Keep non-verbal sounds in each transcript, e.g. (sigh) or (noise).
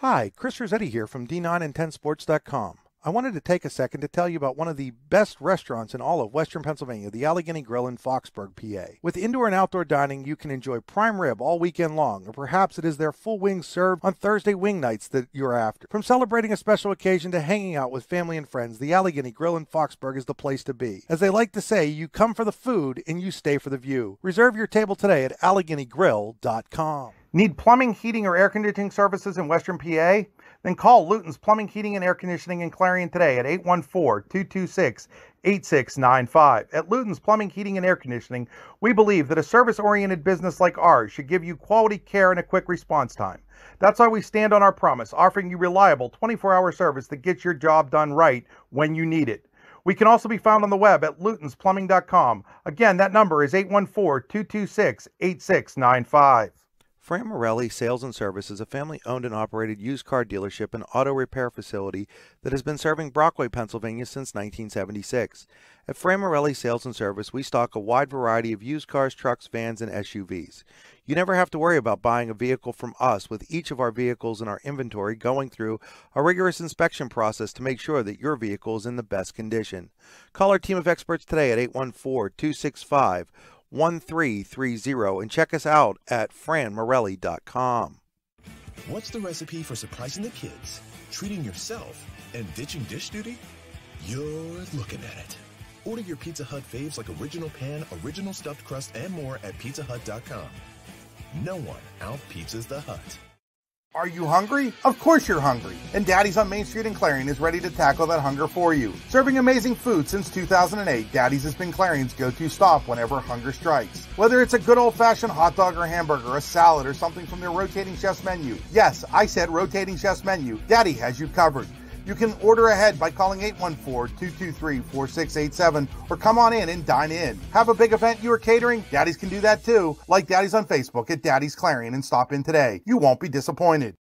Hi, Chris Rossetti here from D9and10sports.com. I wanted to take a second to tell you about one of the best restaurants in all of Western Pennsylvania, the Allegheny Grill in Foxburg, PA. With indoor and outdoor dining, you can enjoy prime rib all weekend long, or perhaps it is their full wings served on Thursday wing nights that you're after. From celebrating a special occasion to hanging out with family and friends, the Allegheny Grill in Foxburg is the place to be. As they like to say, you come for the food and you stay for the view. Reserve your table today at AlleghenyGrill.com. Need plumbing, heating, or air conditioning services in Western PA? Then call Luton's Plumbing, Heating, and Air Conditioning in Clarion today at 814 226 8695. At Luton's Plumbing, Heating, and Air Conditioning, we believe that a service oriented business like ours should give you quality care and a quick response time. That's why we stand on our promise, offering you reliable 24 hour service that gets your job done right when you need it. We can also be found on the web at lutonsplumbing.com. Again, that number is 814 226 8695. Fran Morelli Sales and Service is a family owned and operated used car dealership and auto repair facility that has been serving Brockway, Pennsylvania since 1976. At Fran Morelli Sales and Service, we stock a wide variety of used cars, trucks, vans, and SUVs. You never have to worry about buying a vehicle from us with each of our vehicles in our inventory going through a rigorous inspection process to make sure that your vehicle is in the best condition. Call our team of experts today at 814 265 1330 and check us out at franmorelli.com. What's the recipe for surprising the kids, treating yourself, and ditching dish duty? You're looking at it. Order your Pizza Hut faves like original pan, original stuffed crust, and more at pizzahut.com. No one out pizzas the hut. Are you hungry? Of course you're hungry. And Daddy's on Main Street in Clarion is ready to tackle that hunger for you. Serving amazing food since 2008, Daddy's has been Clarion's go-to stop whenever hunger strikes. Whether it's a good old-fashioned hot dog or hamburger, a salad, or something from their rotating chef's menu. Yes, I said rotating chef's menu. Daddy has you covered. You can order ahead by calling 814-223-4687 or come on in and dine in. Have a big event you are catering? Daddies can do that too. Like Daddies on Facebook at Daddy's Clarion and stop in today. You won't be disappointed.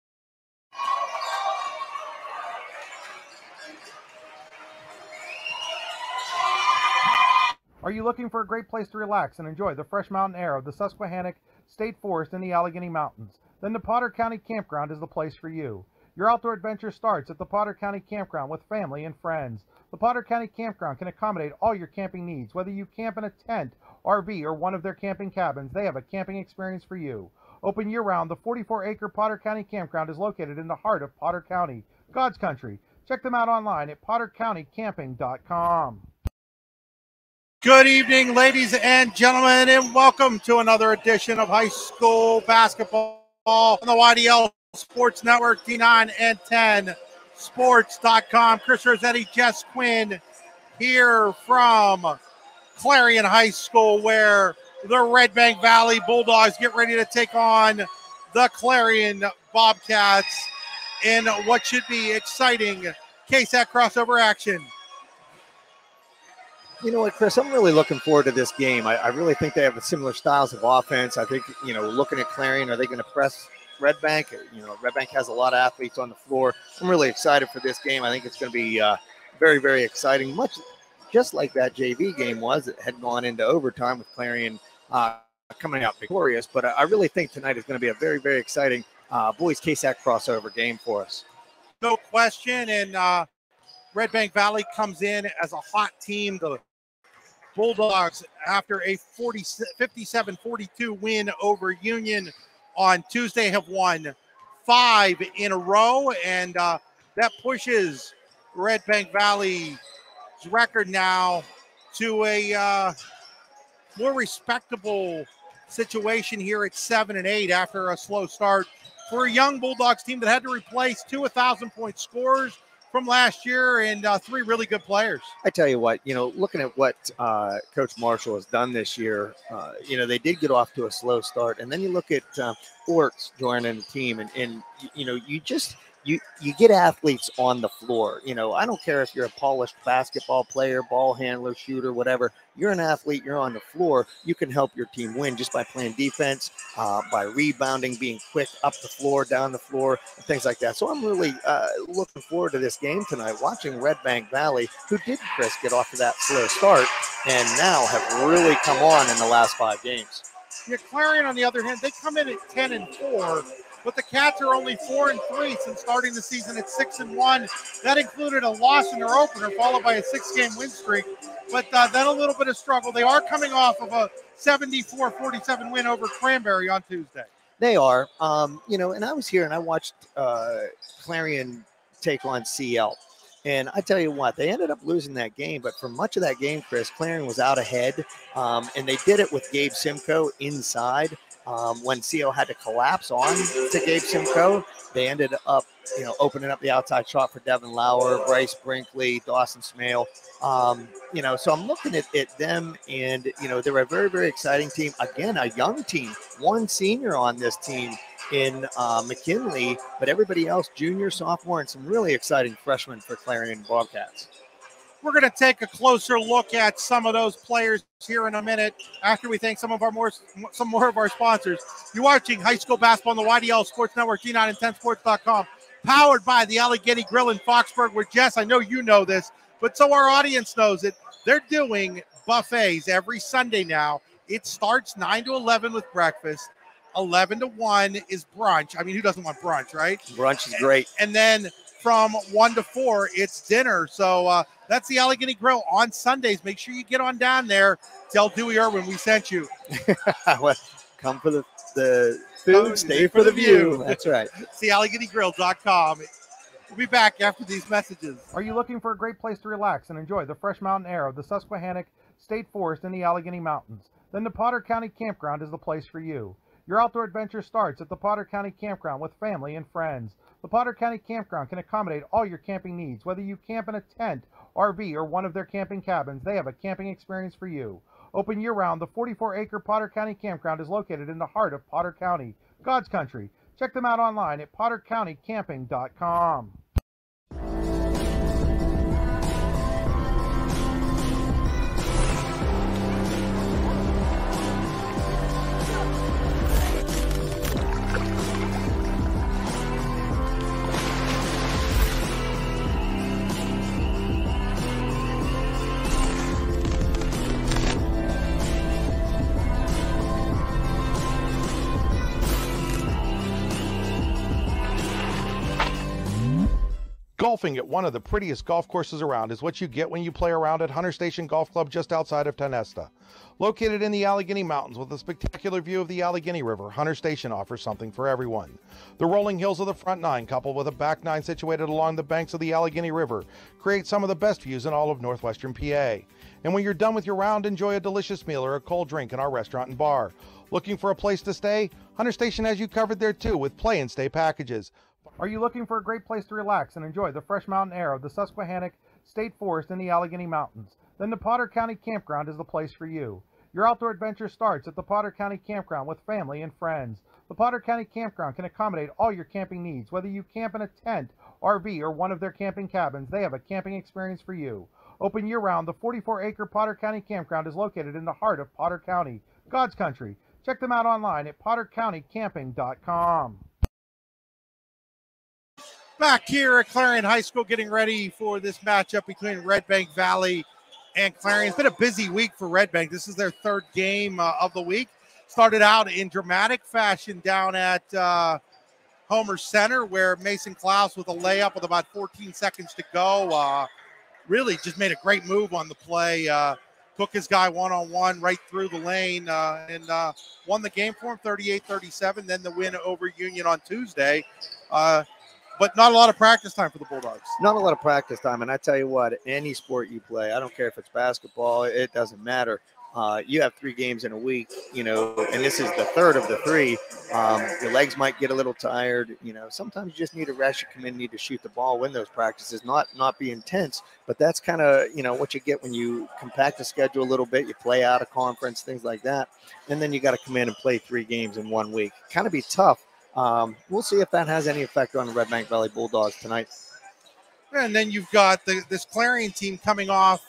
Are you looking for a great place to relax and enjoy the fresh mountain air of the Susquehannock State Forest in the Allegheny Mountains? Then the Potter County Campground is the place for you. Your outdoor adventure starts at the Potter County Campground with family and friends. The Potter County Campground can accommodate all your camping needs. Whether you camp in a tent, RV, or one of their camping cabins, they have a camping experience for you. Open year round, the 44 acre Potter County Campground is located in the heart of Potter County, God's country. Check them out online at pottercountycamping.com. Good evening, ladies and gentlemen, and welcome to another edition of high school basketball on the YDL Sports Network, D9 and 10 sports.com. Chris Rossetti, Jess Quinn here from Clarion High School, where the Red Bank Valley Bulldogs get ready to take on the Clarion Bobcats in what should be exciting KSAC crossover action. You know what, Chris? I'm really looking forward to this game. I, I really think they have similar styles of offense. I think, you know, looking at Clarion, are they going to press Red Bank. You know, Red Bank has a lot of athletes on the floor. I'm really excited for this game. I think it's going to be uh, very, very exciting. Much just like that JV game was, it had gone into overtime with Clarion uh, coming out victorious. But I really think tonight is going to be a very, very exciting uh, boys KSAC crossover game for us. No question. And uh, Red Bank Valley comes in as a hot team. The Bulldogs, after a 57 42 win over Union on Tuesday have won five in a row, and uh, that pushes Red Bank Valley's record now to a uh, more respectable situation here at seven and eight after a slow start for a young Bulldogs team that had to replace two 1,000 point scorers from last year and uh, three really good players. I tell you what, you know, looking at what uh, Coach Marshall has done this year, uh, you know, they did get off to a slow start, and then you look at uh, Orts joining the team, and and you know, you just you you get athletes on the floor. You know, I don't care if you're a polished basketball player, ball handler, shooter, whatever. You're an athlete. You're on the floor. You can help your team win just by playing defense, uh, by rebounding, being quick up the floor, down the floor, things like that. So I'm really uh, looking forward to this game tonight. Watching Red Bank Valley, who did Chris get off to that slow start, and now have really come on in the last five games. Yeah, Clarion, on the other hand, they come in at 10 and 4 but the Cats are only four and three since starting the season at six and one. That included a loss in their opener, followed by a six-game win streak. But uh, then a little bit of struggle. They are coming off of a 74-47 win over Cranberry on Tuesday. They are, um, you know, and I was here and I watched uh, Clarion take on CL. And I tell you what, they ended up losing that game, but for much of that game, Chris, Clarion was out ahead. Um, and they did it with Gabe Simcoe inside. Um, when CL had to collapse on to Gabe Simcoe, they ended up, you know, opening up the outside shot for Devin Lauer, Bryce Brinkley, Dawson Smale. Um, you know, so I'm looking at, at them, and you know, they're a very, very exciting team. Again, a young team, one senior on this team in uh, McKinley, but everybody else, junior, sophomore, and some really exciting freshmen for Clarion Bobcats. We're going to take a closer look at some of those players here in a minute after we thank some of our more some more of our sponsors. You're watching high school basketball on the YDL Sports Network, D9 and 10sports.com, powered by the Allegheny Grill in Foxburg, where Jess, I know you know this, but so our audience knows it. They're doing buffets every Sunday now. It starts 9 to 11 with breakfast. 11 to 1 is brunch. I mean, who doesn't want brunch, right? Brunch is great. And, and then from 1 to 4, it's dinner. So uh, that's the Allegheny Grill on Sundays. Make sure you get on down there. Tell Dewey Irwin we sent you. (laughs) well, come for the, the food, stay for the view. (laughs) That's right. (laughs) See AlleghenyGrill.com. We'll be back after these messages. Are you looking for a great place to relax and enjoy the fresh mountain air of the Susquehannock State Forest in the Allegheny Mountains? Then the Potter County Campground is the place for you. Your outdoor adventure starts at the Potter County Campground with family and friends. The Potter County Campground can accommodate all your camping needs. Whether you camp in a tent, RV, or one of their camping cabins, they have a camping experience for you. Open year round, the 44 acre Potter County Campground is located in the heart of Potter County, God's country. Check them out online at pottercountycamping.com. Golfing at one of the prettiest golf courses around is what you get when you play around at Hunter Station Golf Club just outside of Tionesta. Located in the Allegheny Mountains with a spectacular view of the Allegheny River, Hunter Station offers something for everyone. The rolling hills of the front nine, coupled with a back nine situated along the banks of the Allegheny River, create some of the best views in all of northwestern PA. And when you're done with your round, enjoy a delicious meal or a cold drink in our restaurant and bar. Looking for a place to stay? Hunter Station has you covered there too with play and stay packages. Are you looking for a great place to relax and enjoy the fresh mountain air of the Susquehannock State Forest in the Allegheny Mountains? Then the Potter County Campground is the place for you. Your outdoor adventure starts at the Potter County Campground with family and friends. The Potter County Campground can accommodate all your camping needs. Whether you camp in a tent, RV, or one of their camping cabins, they have a camping experience for you. Open year round, the 44 acre Potter County Campground is located in the heart of Potter County, God's country. Check them out online at pottercountycamping.com. Back here at Clarion High School, getting ready for this matchup between Red Bank Valley and Clarion. It's been a busy week for Red Bank. This is their third game uh, of the week. Started out in dramatic fashion down at uh, Homer Center, where Mason Klaus with a layup with about 14 seconds to go. Uh, really just made a great move on the play. Uh, took his guy one on one right through the lane uh, and uh, won the game for him 38 37. Then the win over Union on Tuesday. But not a lot of practice time for the Bulldogs. Not a lot of practice time. And I tell you what, any sport you play, I don't care if it's basketball, it doesn't matter. Uh, you have three games in a week, you know, and this is the third of the three. Um, your legs might get a little tired, you know. Sometimes you just need a rest. You come in, need to shoot the ball, win those practices, not not be intense. But that's kind of you know what you get when you compact the schedule a little bit. You play out of conference, things like that, and then you got to come in and play three games in one week. Kind of be tough um, we'll see if that has any effect on the Red Bank Valley Bulldogs tonight. And then you've got the, this Clarion team coming off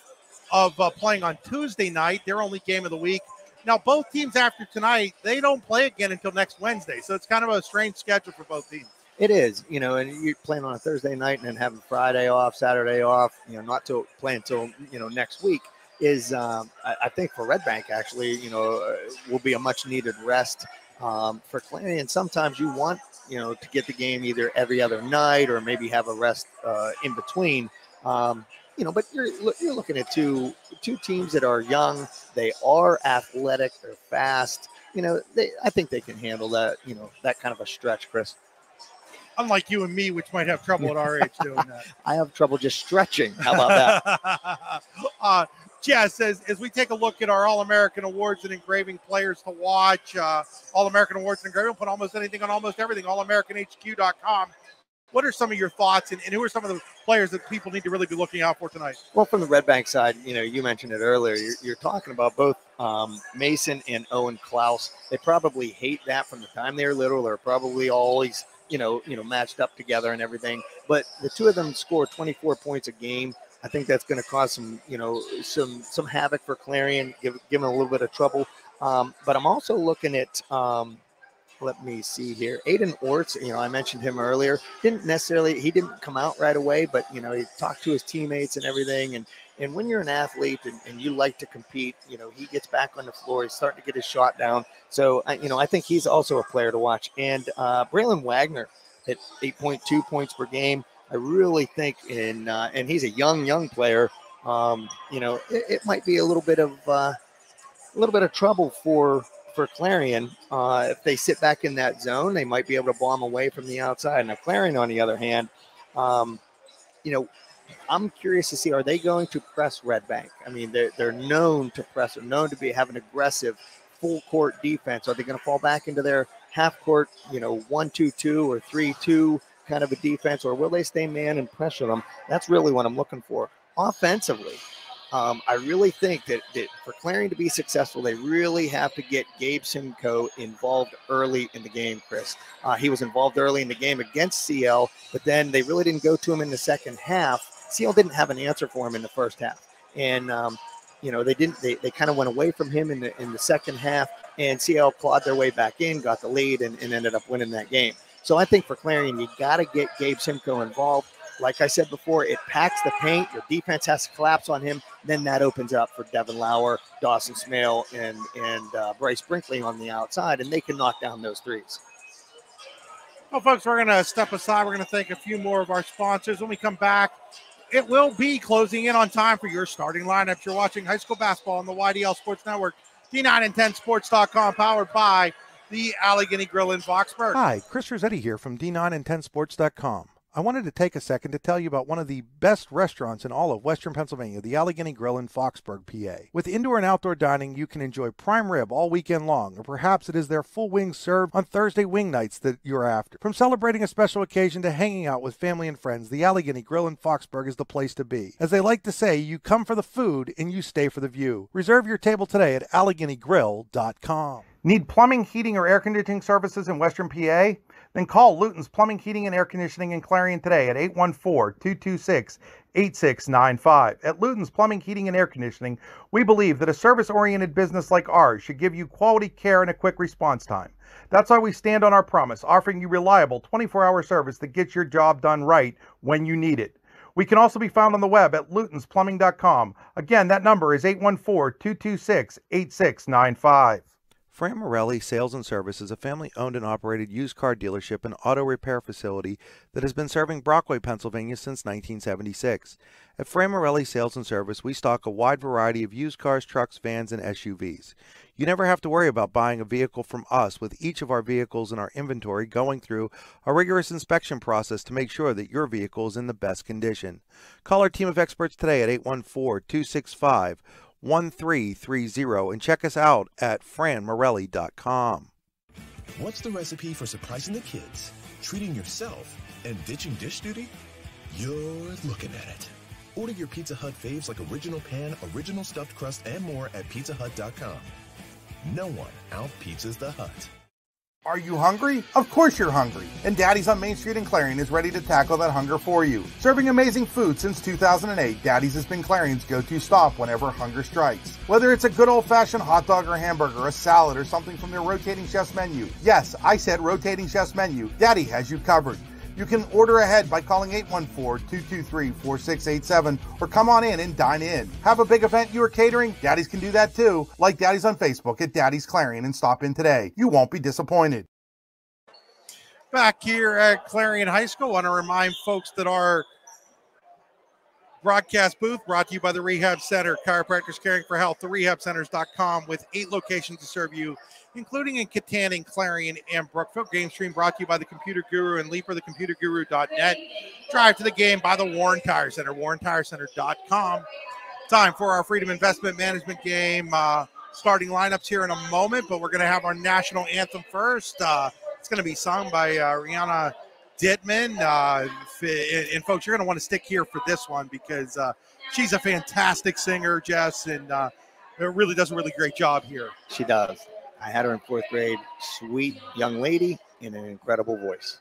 of uh, playing on Tuesday night, their only game of the week. Now, both teams after tonight, they don't play again until next Wednesday. So it's kind of a strange schedule for both teams. It is, you know, and you're playing on a Thursday night and then having Friday off, Saturday off, you know, not to play until, you know, next week is, um, I, I, think for Red Bank, actually, you know, uh, will be a much needed rest um, for Clarion, sometimes you want you know, to get the game either every other night or maybe have a rest uh, in between. Um, you know, but you're you're looking at two two teams that are young. They are athletic. They're fast. You know, they, I think they can handle that. You know, that kind of a stretch, Chris. Unlike you and me, which might have trouble at our age doing that. (laughs) I have trouble just stretching. How about that? (laughs) uh, Jess, as, as we take a look at our All American Awards and engraving players to watch, uh, All American Awards and engraving, we'll put almost anything on almost everything, allamericanhq.com. What are some of your thoughts, and, and, who are some of the players that people need to really be looking out for tonight? Well, from the Red Bank side, you know, you mentioned it earlier. You're, you're talking about both um, Mason and Owen Klaus. They probably hate that from the time they were little. They're probably always, you know, you know, matched up together and everything. But the two of them score 24 points a game. I think that's going to cause some, you know, some some havoc for Clarion, give give them a little bit of trouble. Um, but I'm also looking at um, let me see here. Aiden Orts, you know, I mentioned him earlier. Didn't necessarily he didn't come out right away, but you know, he talked to his teammates and everything. And and when you're an athlete and, and you like to compete, you know, he gets back on the floor. He's starting to get his shot down. So I, you know, I think he's also a player to watch. And uh, Braylon Wagner at 8.2 points per game. I really think in uh, and he's a young young player. Um, you know, it, it might be a little bit of uh, a little bit of trouble for for Clarion. Uh, if they sit back in that zone, they might be able to bomb away from the outside. Now, Clarion, on the other hand, um, you know, I'm curious to see are they going to press Red Bank? I mean, they're, they're known to press, they're known to be have an aggressive full court defense. Are they going to fall back into their half court, you know, one, two, two, or three, two kind of a defense, or will they stay man and pressure them? That's really what I'm looking for. Offensively, um, I really think that, that for Clarion to be successful, they really have to get Gabe Simcoe involved early in the game, Chris. Uh, he was involved early in the game against CL, but then they really didn't go to him in the second half. CL didn't have an answer for him in the first half. And, um, you know, they didn't, they, they kind of went away from him in the, in the second half, and CL clawed their way back in, got the lead, and, and ended up winning that game. So I think for Clarion, you got to get Gabe Simcoe involved. Like I said before, it packs the paint. Your defense has to collapse on him. Then that opens up for Devin Lauer, Dawson Smale, and and uh, Bryce Brinkley on the outside, and they can knock down those threes. Well, folks, we're going to step aside. We're going to thank a few more of our sponsors. When we come back, it will be closing in on time for your starting lineups. You're watching high school basketball on the YDL Sports Network, D9 and 10 Sports.com, powered by the Allegheny Grill in Foxburg. Hi, Chris Rossetti here from D9 and 10 Sports.com. I wanted to take a second to tell you about one of the best restaurants in all of Western Pennsylvania, the Allegheny Grill in Foxburg, PA. With indoor and outdoor dining, you can enjoy prime rib all weekend long, or perhaps it is their full wings served on Thursday wing nights that you're after. From celebrating a special occasion to hanging out with family and friends, the Allegheny Grill in Foxburg is the place to be. As they like to say, you come for the food and you stay for the view. Reserve your table today at AlleghenyGrill.com. Need plumbing, heating, or air conditioning services in Western PA? Then call Luton's Plumbing, Heating, and Air Conditioning in Clarion today at 814 226 8695. At Luton's Plumbing, Heating, and Air Conditioning, we believe that a service oriented business like ours should give you quality care and a quick response time. That's why we stand on our promise, offering you reliable 24 hour service that gets your job done right when you need it. We can also be found on the web at lutonsplumbing.com. Again, that number is 814 226 8695. Fran Morelli Sales and Service is a family owned and operated used car dealership and auto repair facility that has been serving Brockway, Pennsylvania since 1976. At Fran Morelli Sales and Service, we stock a wide variety of used cars, trucks, vans, and SUVs. You never have to worry about buying a vehicle from us with each of our vehicles in our inventory going through a rigorous inspection process to make sure that your vehicle is in the best condition. Call our team of experts today at 814 265 1330 and check us out at franmorelli.com. What's the recipe for surprising the kids, treating yourself, and ditching dish duty? You're looking at it. Order your Pizza Hut faves like original pan, original stuffed crust, and more at pizzahut.com. No one out pizzas the Hut. Are you hungry? Of course you're hungry. And Daddy's on Main Street in Clarion is ready to tackle that hunger for you. Serving amazing food since 2008, Daddy's has been Clarion's go-to stop whenever hunger strikes. Whether it's a good old-fashioned hot dog or hamburger, a salad, or something from their rotating chef's menu. Yes, I said rotating chef's menu. Daddy has you covered. You can order ahead by calling 814-223-4687 or come on in and dine in. Have a big event you are catering? Daddies can do that too. Like Daddies on Facebook at Daddy's Clarion and stop in today. You won't be disappointed. back here at Clarion High School. I want to remind folks that our broadcast booth brought to you by the Rehab Center, chiropractors caring for health, the rehabcenters.com with eight locations to serve you, including in Kittanning, Clarion, and Brookville. Game stream brought to you by the Computer Guru and Leeper, thecomputerguru.net. Drive to the game by the Warren Tire Center, warrentirecenter.com. Time for our Freedom Investment Management game. Uh, starting lineups here in a moment, but we're going to have our national anthem first. Uh, it's going to be sung by uh, Rihanna Dittman. Uh, and, folks, you're going to want to stick here for this one because uh, she's a fantastic singer, Jess, and uh, it really does a really great job here. She does. I had her in fourth grade. Sweet young lady in an incredible voice.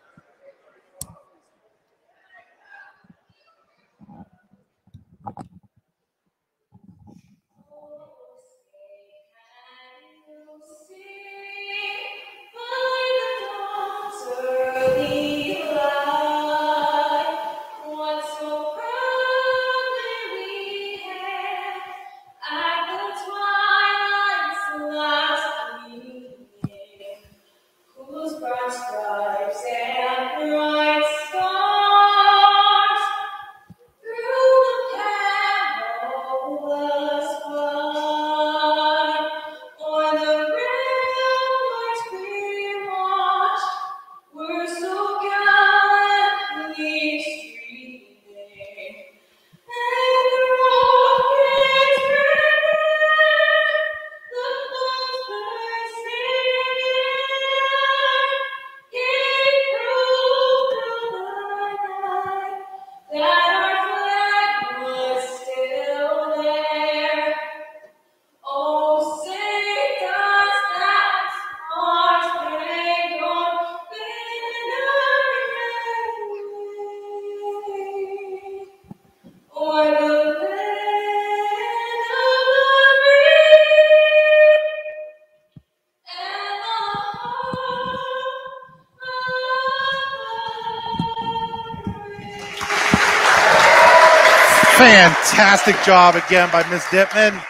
Fantastic job again by Ms. Dittman.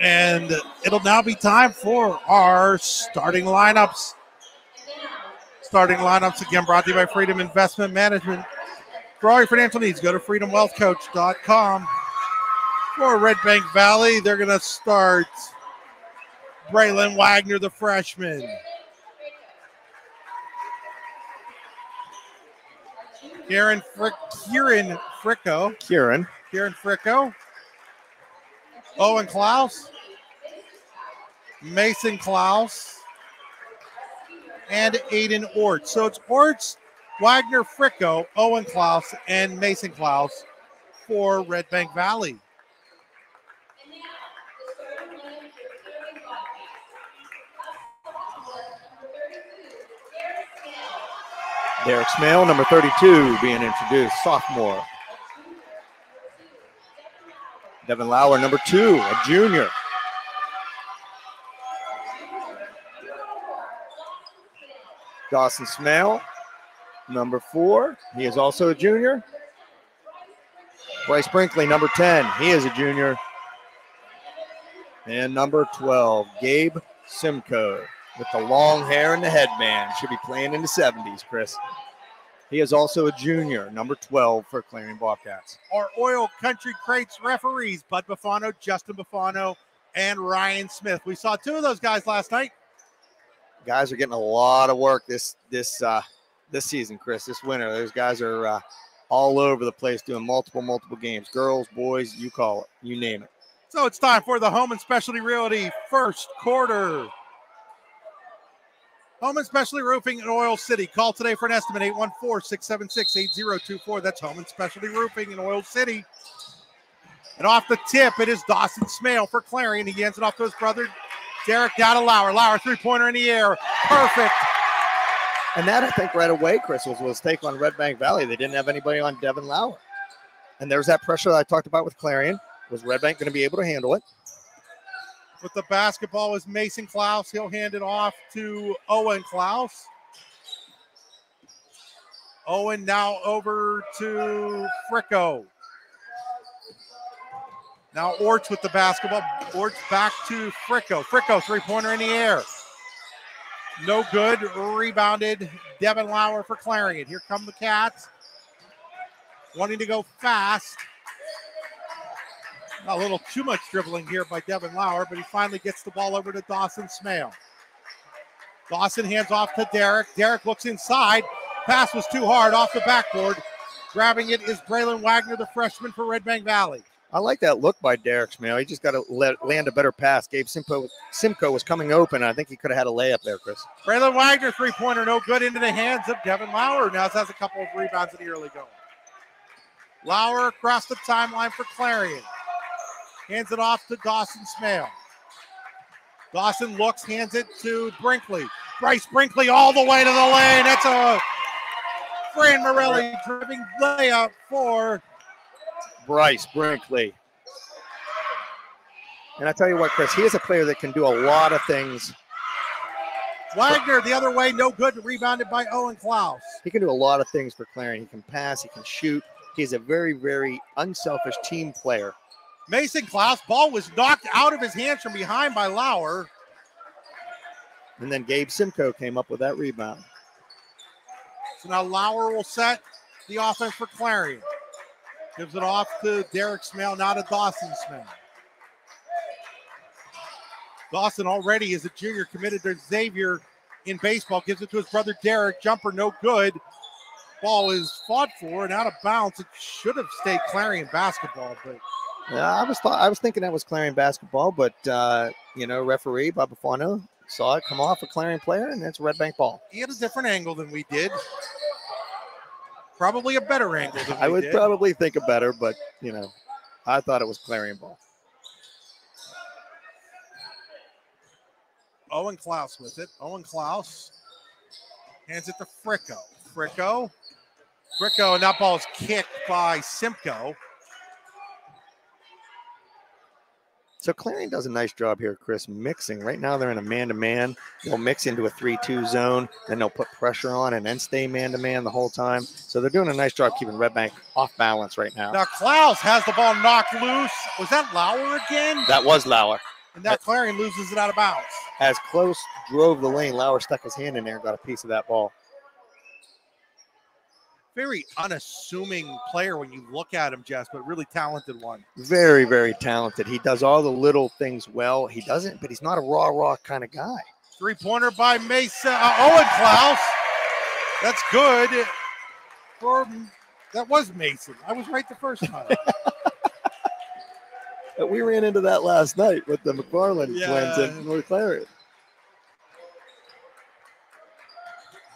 And it'll now be time for our starting lineups. Starting lineups again brought to you by Freedom Investment Management. For all your financial needs, go to freedomwealthcoach.com. For Red Bank Valley, they're going to start Braylon Wagner, the freshman. Kieran, Frick, Kieran Fricko. Kieran. Kieran Fricko. Owen Klaus. Mason Klaus. And Aiden Ort. So it's Orts, Wagner Fricko, Owen Klaus, and Mason Klaus for Red Bank Valley. Derek Smale, number 32, being introduced, sophomore. Devin Lauer, number two, a junior. Dawson Smale, number four. He is also a junior. Bryce Brinkley, number 10. He is a junior. And number 12, Gabe Simcoe with the long hair and the headband. Should be playing in the 70s, Chris. He is also a junior, number 12 for Clarion Bobcats. Our Oil Country Crates referees, Bud Buffano, Justin Buffano, and Ryan Smith. We saw two of those guys last night. Guys are getting a lot of work this this uh, this season, Chris. This winter, those guys are uh, all over the place doing multiple multiple games. Girls, boys, you call it, you name it. So it's time for the Home and Specialty Realty first quarter. Home and Specialty Roofing in Oil City. Call today for an estimate 814 676 8024. That's Home and Specialty Roofing in Oil City. And off the tip, it is Dawson Smale for Clarion. He hands it off to his brother, Derek down Lauer. Lauer, three pointer in the air. Perfect. And that, I think, right away, Chris, was, was take on Red Bank Valley. They didn't have anybody on Devin Lauer. And there's that pressure that I talked about with Clarion. Was Red Bank going to be able to handle it? With the basketball is Mason Klaus. He'll hand it off to Owen Klaus. Owen now over to Fricko. Now Orts with the basketball. Orts back to Fricko. Fricko, three pointer in the air. No good. Rebounded. Devin Lauer for Clarion. Here come the Cats. Wanting to go fast. A little too much dribbling here by Devin Lauer, but he finally gets the ball over to Dawson Smale. Dawson hands off to Derek. Derek looks inside. Pass was too hard off the backboard. Grabbing it is Braylon Wagner, the freshman for Red Bank Valley. I like that look by Derek Smale. He just got to let land a better pass. Gabe Simcoe, Simcoe was coming open. I think he could have had a layup there, Chris. Braylon Wagner, three pointer, no good into the hands of Devin Lauer. Now has a couple of rebounds in the early going. Lauer across the timeline for Clarion. Hands it off to Dawson Smale. Dawson looks, hands it to Brinkley. Bryce Brinkley all the way to the lane. That's a Fran Morelli driving layup for Bryce Brinkley. And I tell you what, Chris, he is a player that can do a lot of things. Wagner the other way, no good, rebounded by Owen Klaus. He can do a lot of things for Clarion. He can pass, he can shoot. He's a very, very unselfish team player. Mason Klaus, ball was knocked out of his hands from behind by Lauer. And then Gabe Simcoe came up with that rebound. So now Lauer will set the offense for Clarion. Gives it off to Derek Smale, now to Dawson Smale. Dawson already is a junior committed to Xavier in baseball. Gives it to his brother Derek. Jumper no good. Ball is fought for and out of bounds. It should have stayed Clarion basketball, but I was th- I was thinking that was Clarion basketball, but uh, you know, referee Bob Buffano saw it come off a Clarion player, and it's Red Bank ball. He had a different angle than we did. Probably a better angle than I would did. probably think a better, but you know, I thought it was Clarion ball. Owen Klaus with it. Owen Klaus hands it to Fricko. Fricko. Fricko, and that ball is kicked by Simcoe. So Clarion does a nice job here, Chris, mixing. Right now they're in a man-to-man. They'll mix into a 3-2 zone, then they'll put pressure on and then stay man-to-man the whole time. So they're doing a nice job keeping Red Bank off balance right now. Now Klaus has the ball knocked loose. Was that Lauer again? That was Lauer. And now Clarion loses it out of bounds. As Klaus drove the lane, Lauer stuck his hand in there and got a piece of that ball. Very unassuming player when you look at him, Jess, but really talented one. Very, very talented. He does all the little things well. He doesn't, but he's not a raw, raw kind of guy. Three pointer by Mesa. Uh, Owen Klaus. That's good. For that was Mason. I was right the first time. (laughs) we ran into that last night with the McFarland Yeah. twins in North Clarion.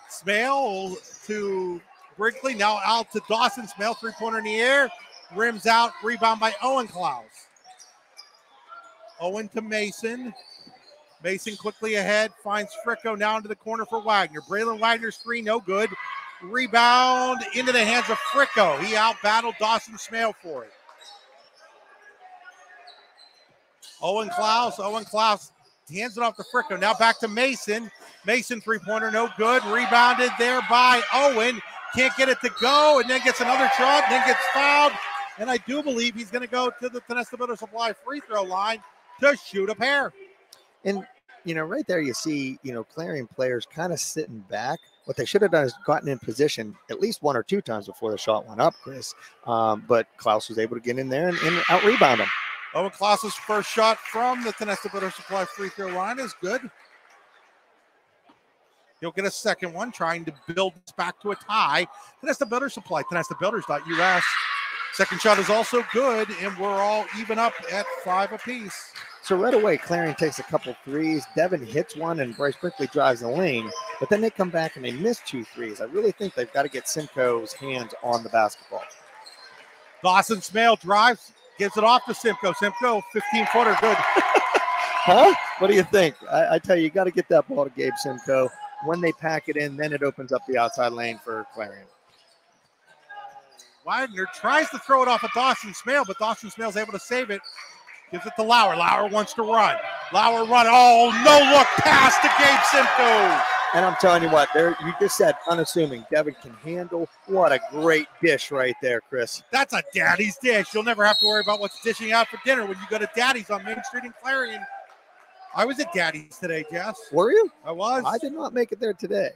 Smale to Brinkley. Now out to Dawson. Smale three pointer in the air. Rims out. Rebound by Owen Klaus. Owen to Mason. Mason quickly ahead. Finds Fricko now into the corner for Wagner. Braylon Wagner's three, no good. Rebound into the hands of Fricko. He outbattled Dawson Smale for it. Owen Klaus. Owen Klaus hands it off to Fricko. Now back to Mason. Mason three pointer, no good. Rebounded there by Owen. Can't get it to go, and then gets another shot, then gets fouled. And I do believe he's going to go to the Tionesta Builder Supply free throw line to shoot a pair. And you know, right there you see, you know, Clarion players kind of sitting back. What they should have done is gotten in position at least one or two times before the shot went up, Chris. Um, but Klaus was able to get in there and, and out rebound him. Owen Klaus's first shot from the Tionesta Builder Supply free throw line is good. He'll get a second one, trying to build this back to a tie. Tionesta Builder Supply, That's the TionestaBuilders.us. Second shot is also good, and we're all even up at five apiece. So right away, Clarion takes a couple threes. Devin hits one, and Bryce Brinkley drives the lane. But then they come back and they miss two threes. I really think they've got to get Simcoe's hands on the basketball. Dawson Smale drives, gives it off to Simcoe. Simcoe, 15 footer, good. (laughs) Huh? What do you think? I, I tell you, you got to get that ball to Gabe Simcoe. When they pack it in, then it opens up the outside lane for Clarion. Widener tries to throw it off of Dawson Smale, but Dawson Smale's able to save it. Gives it to Lauer. Lauer wants to run. Lauer run. Oh, no look pass to Gabe Simcoe. And I'm telling you what, there you just said unassuming. Devin can handle. What a great dish right there, Chris. That's a daddy's dish. You'll never have to worry about what's dishing out for dinner when you go to Daddy's on Main Street in Clarion. I was at Daddy's today, Jess. Were you? I was. I did not make it there today.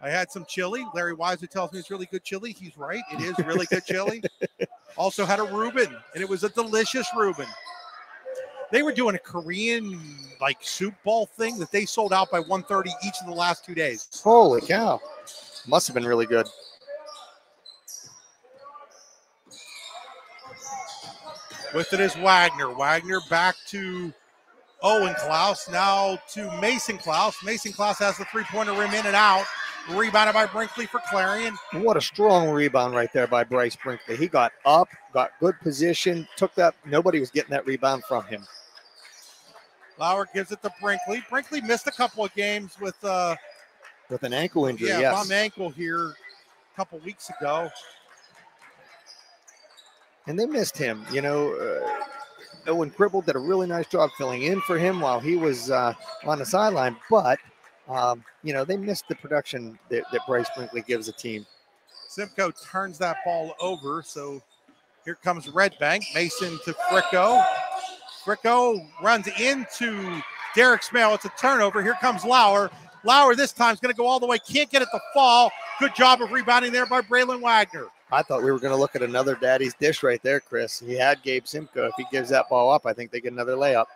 I had some chili. Larry Weiser tells me it's really good chili. He's right. It is really good chili. (laughs) Also had a Reuben, and it was a delicious Reuben. They were doing a Korean like soup bowl thing that they sold out by 1:30 each of the last two days. Holy cow. Must have been really good. With it is Wagner. Wagner back to Owen Klaus. Now to Mason Klaus. Mason Klaus has the three-pointer rim in and out. Rebounded by Brinkley for Clarion. What a strong rebound right there by Bryce Brinkley. He got up, got good position, took that. Nobody was getting that rebound from him. Lauer gives it to Brinkley. Brinkley missed a couple of games with uh with an ankle injury. yeah, yes. bum ankle here a couple weeks ago. and they missed him. You know, uh, Owen Cribble did a really nice job filling in for him while he was uh, on the sideline, but um, you know they missed the production that, that Bryce Brinkley gives a team. Simcoe turns that ball over. So here comes Red Bank. Mason to Fricko. Fricko runs into Derek Smale. It's a turnover. Here comes Lauer. Lauer this time is going to go all the way. Can't get it to fall. Good job of rebounding there by Braylon Wagner. I thought we were going to look at another daddy's dish right there, Chris. He had Gabe Simcoe. If he gives that ball up, I think they get another layup.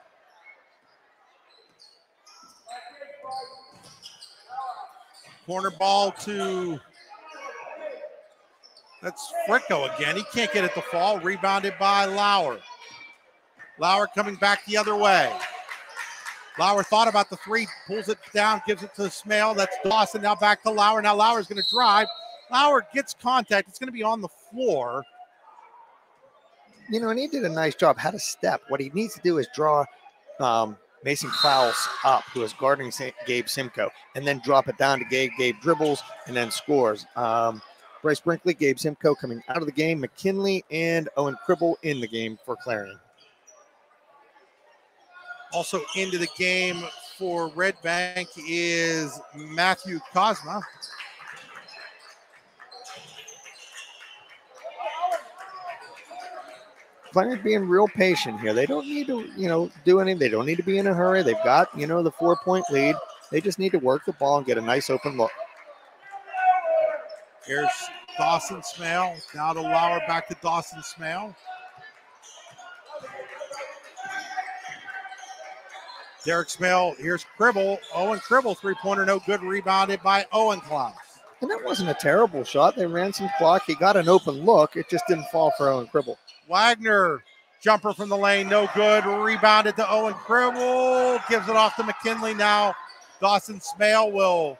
Corner ball to that's Fricko again. He can't get it to fall. Rebounded by Lauer. Lauer coming back the other way. Lauer thought about the three, pulls it down, gives it to Smale. That's Dawson. Now back to Lauer. Now Lauer's going to drive. Lauer gets contact. It's going to be on the floor. You know, and he did a nice job. Had a step. What he needs to do is draw um, Mason Klaus up, who is guarding Sa- Gabe Simcoe, and then drop it down to Gabe. Gabe dribbles and then scores. Um, Bryce Brinkley, Gabe Simcoe coming out of the game. McKinley and Owen Cribble in the game for Clarion. Also into the game for Red Bank is Matthew Cosma. Clarion's being real patient here. They don't need to, you know, do anything. They don't need to be in a hurry. They've got, you know, the four point lead. They just need to work the ball and get a nice open look. Here's Dawson Smale. Now to Lauer, back to Dawson Smale. Derek Smale. Here's Cribble. Owen Cribble, three pointer, no good. Rebounded by Owen Klaus. And that wasn't a terrible shot. They ran some clock. He got an open look. It just didn't fall for Owen Cribble. Wagner, jumper from the lane, no good. Rebounded to Owen Cribble. Gives it off to McKinley. Now Dawson Smale will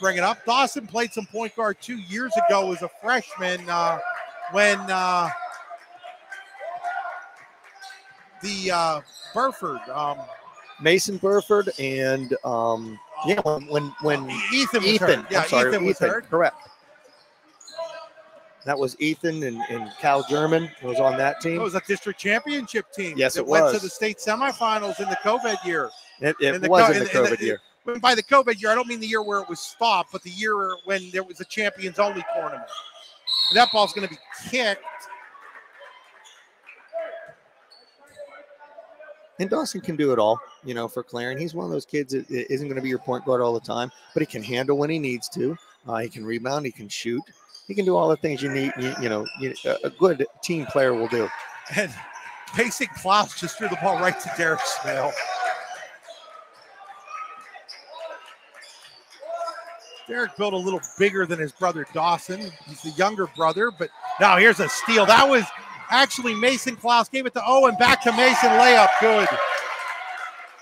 bring it up. Dawson played some point guard two years ago as a freshman uh, when uh, the uh, Burford, um, Mason Burford and um, yeah, when when, when oh, Ethan was Ethan, hurt. Yeah, I'm sorry, Ethan was hurt. correct. That was Ethan and, and Cal German was on that team. It was a district championship team. Yes, it went to the state semifinals in the COVID year. It, in it the was in the the- in COVID the- year. When by the COVID year, I don't mean the year where it was stopped, but the year when there was a champions only tournament. And that ball's going to be kicked. And Dawson can do it all, you know, for Clarion. He's one of those kids that isn't going to be your point guard all the time, but he can handle when he needs to. Uh, he can rebound. He can shoot. He can do all the things you need. You, you know, you, a- good team player will do. And Mason Klaus just threw the ball right to Derek Smale. Derek built a little bigger than his brother Dawson. He's the younger brother, but now here's a steal. That was actually Mason Klaus. Gave it to Owen. Back to Mason. Layup. Good.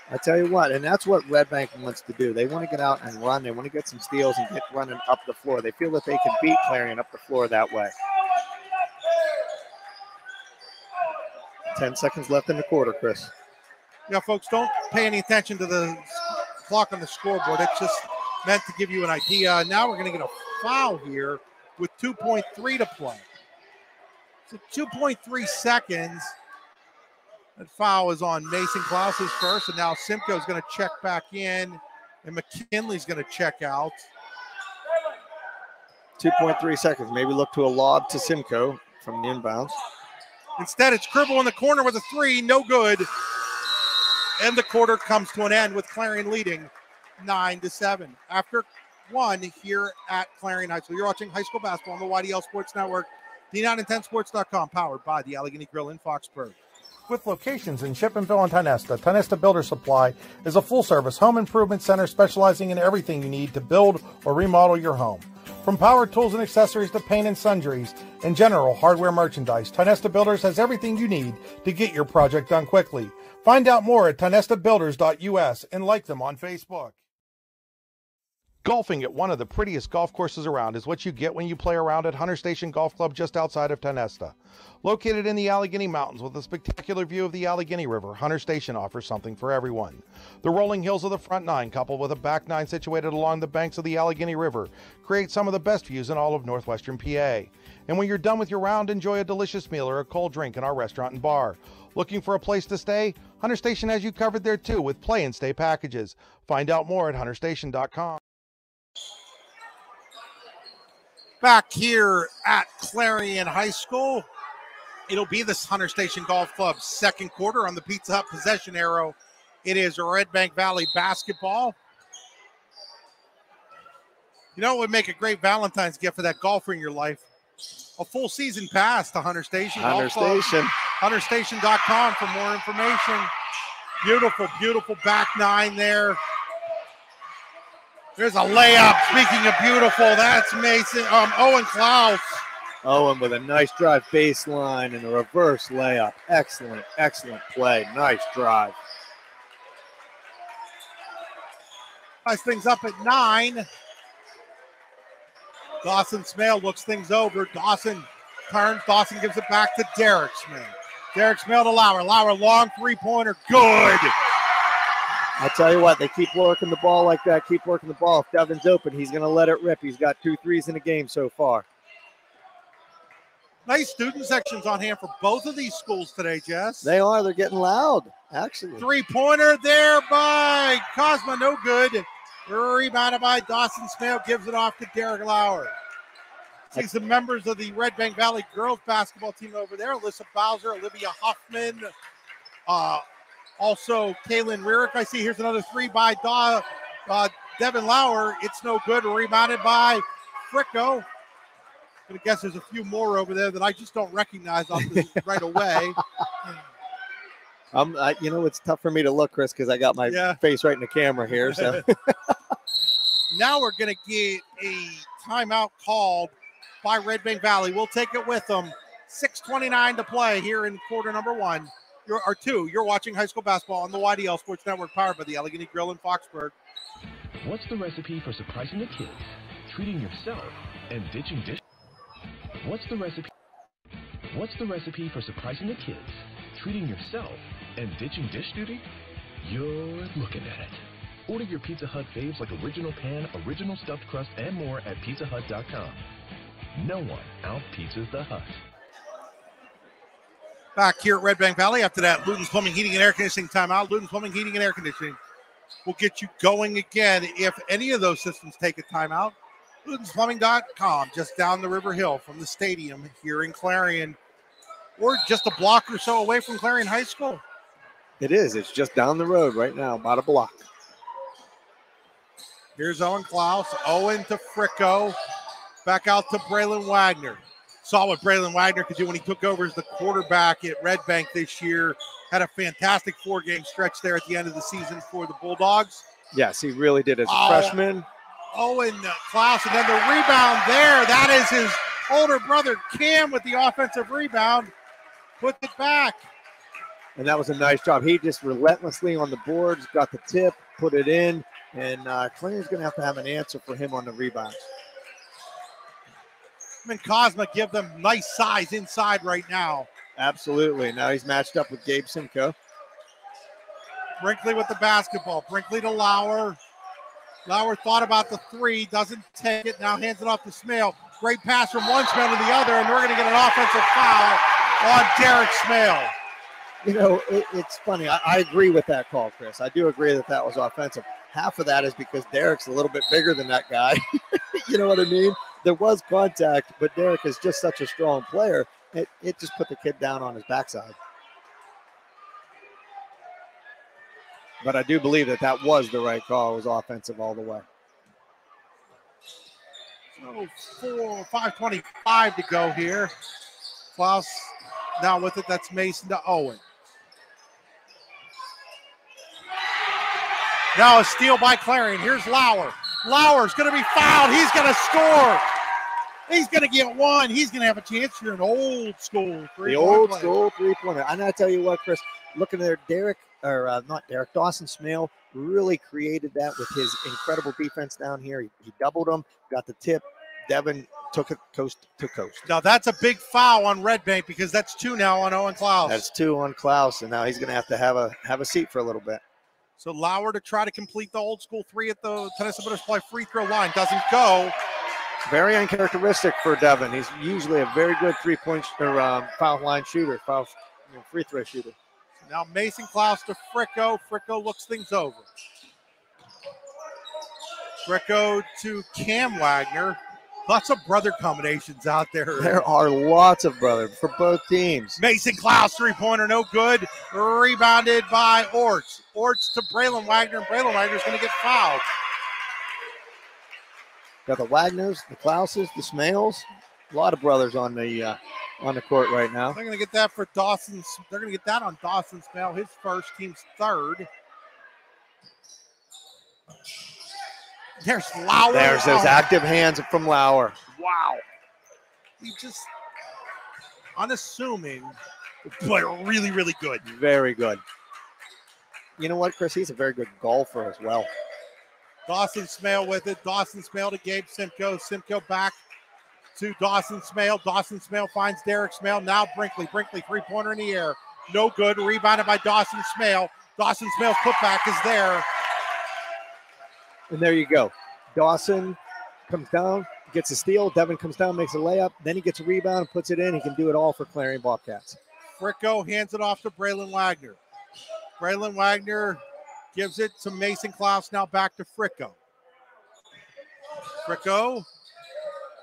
I tell you what, and that's what Red Bank wants to do. They want to get out and run. They want to get some steals and get running up the floor. They feel that they can beat Clarion up the floor that way. 10 seconds left in the quarter, Chris. Yeah, folks, don't pay any attention to the clock on the scoreboard. It's just meant to give you an idea. Now we're going to get a foul here with 2.3 to play. So 2.3 seconds. That foul is on Mason Klaus's first, and now Simcoe's going to check back in, and McKinley's going to check out. 2.3 seconds. Maybe look to a lob to Simcoe from the inbounds. Instead, it's Cribble in the corner with a three, no good. And the quarter comes to an end with Clarion leading nine to seven. After one here at Clarion High School. You're watching high school basketball on the YDL Sports Network, D9and10sports.com, powered by the Allegheny Grill in Foxburg. With locations in Shippenville and Tionesta, Tionesta Builder Supply is a full service home improvement center specializing in everything you need to build or remodel your home. From power tools and accessories to paint and sundries and general hardware merchandise, Tionesta Builders has everything you need to get your project done quickly. Find out more at tionestabuilders.us and like them on Facebook. Golfing at one of the prettiest golf courses around is what you get when you play around at Hunter Station Golf Club just outside of Tionesta. Located in the Allegheny Mountains with a spectacular view of the Allegheny River, Hunter Station offers something for everyone. The rolling hills of the front nine, coupled with a back nine situated along the banks of the Allegheny River, create some of the best views in all of northwestern PA. And when you're done with your round, enjoy a delicious meal or a cold drink in our restaurant and bar. Looking for a place to stay? Hunter Station has you covered there too with play and stay packages. Find out more at hunterstation.com. back here at Clarion High School. It'll be this Hunter Station Golf Club second quarter on the Pizza Hut possession arrow. It is Red Bank Valley basketball. You know, it would make a great Valentine's gift for that golfer in your life. A full season pass to Hunter Station. Hunter Station. HunterStation.com for more information. Beautiful, beautiful back nine there. There's a layup. Speaking of beautiful, that's Mason. Um, Owen Klaus. Owen with a nice drive baseline and a reverse layup. Excellent, excellent play. Nice drive. Nice things up at nine. Dawson Smale looks things over. Dawson turns. Dawson gives it back to Derek Smale. Derek Smale to Lauer. Lauer long three pointer. Good. I'll tell you what, they keep working the ball like that, keep working the ball. If Devin's open, he's going to let it rip. He's got two threes in the game so far. Nice student sections on hand for both of these schools today, Jess. They are. They're getting loud, actually. Three pointer there by Cosma, no good. Rebounded by Dawson Smale, gives it off to Derek Lauer. See some members of the Red Bank Valley girls basketball team over there Alyssa Bowser, Olivia Huffman, uh, also, Kaylin Rierick, I see here's another three by Daw, uh, Devin Lauer. It's no good. Rebounded by Fricko. I guess there's a few more over there that I just don't recognize off this (laughs) right away. Um, uh, you know, it's tough for me to look, Chris, because I got my yeah. face right in the camera here. So (laughs) now we're going to get a timeout called by Red Bank Valley. We'll take it with them. 6:29 to play here in quarter number one you're, or two, you're watching high school basketball on the YDL Sports Network, powered by the Allegheny Grill in Foxburg. What's the recipe for surprising the kids, treating yourself, and ditching dish? What's the recipe? What's the recipe for surprising the kids, treating yourself, and ditching dish duty? You're looking at it. Order your Pizza Hut faves like original pan, original stuffed crust, and more at pizzahut.com. No one out pizzas the hut back here at Red Bank Valley. After that, Luton's Plumbing, Heating, and Air Conditioning timeout. Luton's Plumbing, Heating, and Air Conditioning will get you going again if any of those systems take a timeout. LutonsPlumbing.com, just down the River Hill from the stadium here in Clarion, or just a block or so away from Clarion High School. It is. It's just down the road right now, about a block. Here's Owen Klaus. Owen to Fricko. Back out to Braylon Wagner saw what Braylon Wagner could do when he took over as the quarterback at Red Bank this year. Had a fantastic four game stretch there at the end of the season for the Bulldogs. Yes, he really did as a oh, freshman. Oh, and Klaus, and then the rebound there. That is his older brother Cam with the offensive rebound. Put it back. And that was a nice job. He just relentlessly on the boards, got the tip, put it in, and uh, Clayton's going to have to have an answer for him on the rebounds and Cosma give them nice size inside right now. Absolutely. Now he's matched up with Gabe Simcoe. Brinkley with the basketball. Brinkley to Lauer. Lauer thought about the three, doesn't take it. Now hands it off to Smale. Great pass from one Smale to the other, and we're going to get an offensive foul on Derek Smale. You know, it, it's funny. I, I agree with that call, Chris. I do agree that that was offensive. Half of that is because Derek's a little bit bigger than that guy. (laughs) you know what I mean? There was contact, but Derek is just such a strong player. It, it just put the kid down on his backside. But I do believe that that was the right call. It was offensive all the way. So four, 525 to go here. Klaus now with it. That's Mason to Owen. Now a steal by Clarion. Here's Lauer. Lauer's going to be fouled. He's going to score. He's going to get one. He's going to have a chance here. An old school three. The old play. school three pointer. And I tell you what, Chris, looking there, Derek or uh, not Derek Dawson Smale really created that with his incredible defense down here. He, he doubled him, got the tip. Devin took it coast to coast. Now that's a big foul on Red Bank because that's two now on Owen Klaus. That's two on Klaus, and now he's going to have to have a have a seat for a little bit. So Lauer to try to complete the old school three at the Tionesta Builder Supply free throw line doesn't go. Very uncharacteristic for Devin. He's usually a very good three point or um, foul line shooter, foul you know, free throw shooter. Now Mason Klaus to Fricko. Fricko looks things over. Fricko to Cam Wagner. Lots of brother combinations out there. There are lots of brother for both teams. Mason Klaus, three pointer, no good. Rebounded by Orts. Orts to Braylon Wagner. and Braylon Wagner's going to get fouled. Got the Wagners, the Klauses, the Smales. A lot of brothers on the uh, on the court right now. They're going to get that for Dawson. They're going to get that on Dawson Smale, his first, team's third. There's Lauer. There's those oh. active hands from Lauer. Wow. He just unassuming, but really, really good. Very good. You know what, Chris? He's a very good golfer as well. Dawson Smale with it. Dawson Smale to Gabe Simcoe. Simcoe back to Dawson Smale. Dawson Smale finds Derek Smale. Now Brinkley. Brinkley three pointer in the air. No good. Rebounded by Dawson Smale. Dawson Smale's putback is there. And there you go. Dawson comes down, gets a steal. Devin comes down, makes a layup. Then he gets a rebound, and puts it in. He can do it all for Clarion Bobcats. Fricko hands it off to Braylon Wagner. Braylon Wagner gives it to Mason Klaus. Now back to Fricko. Fricko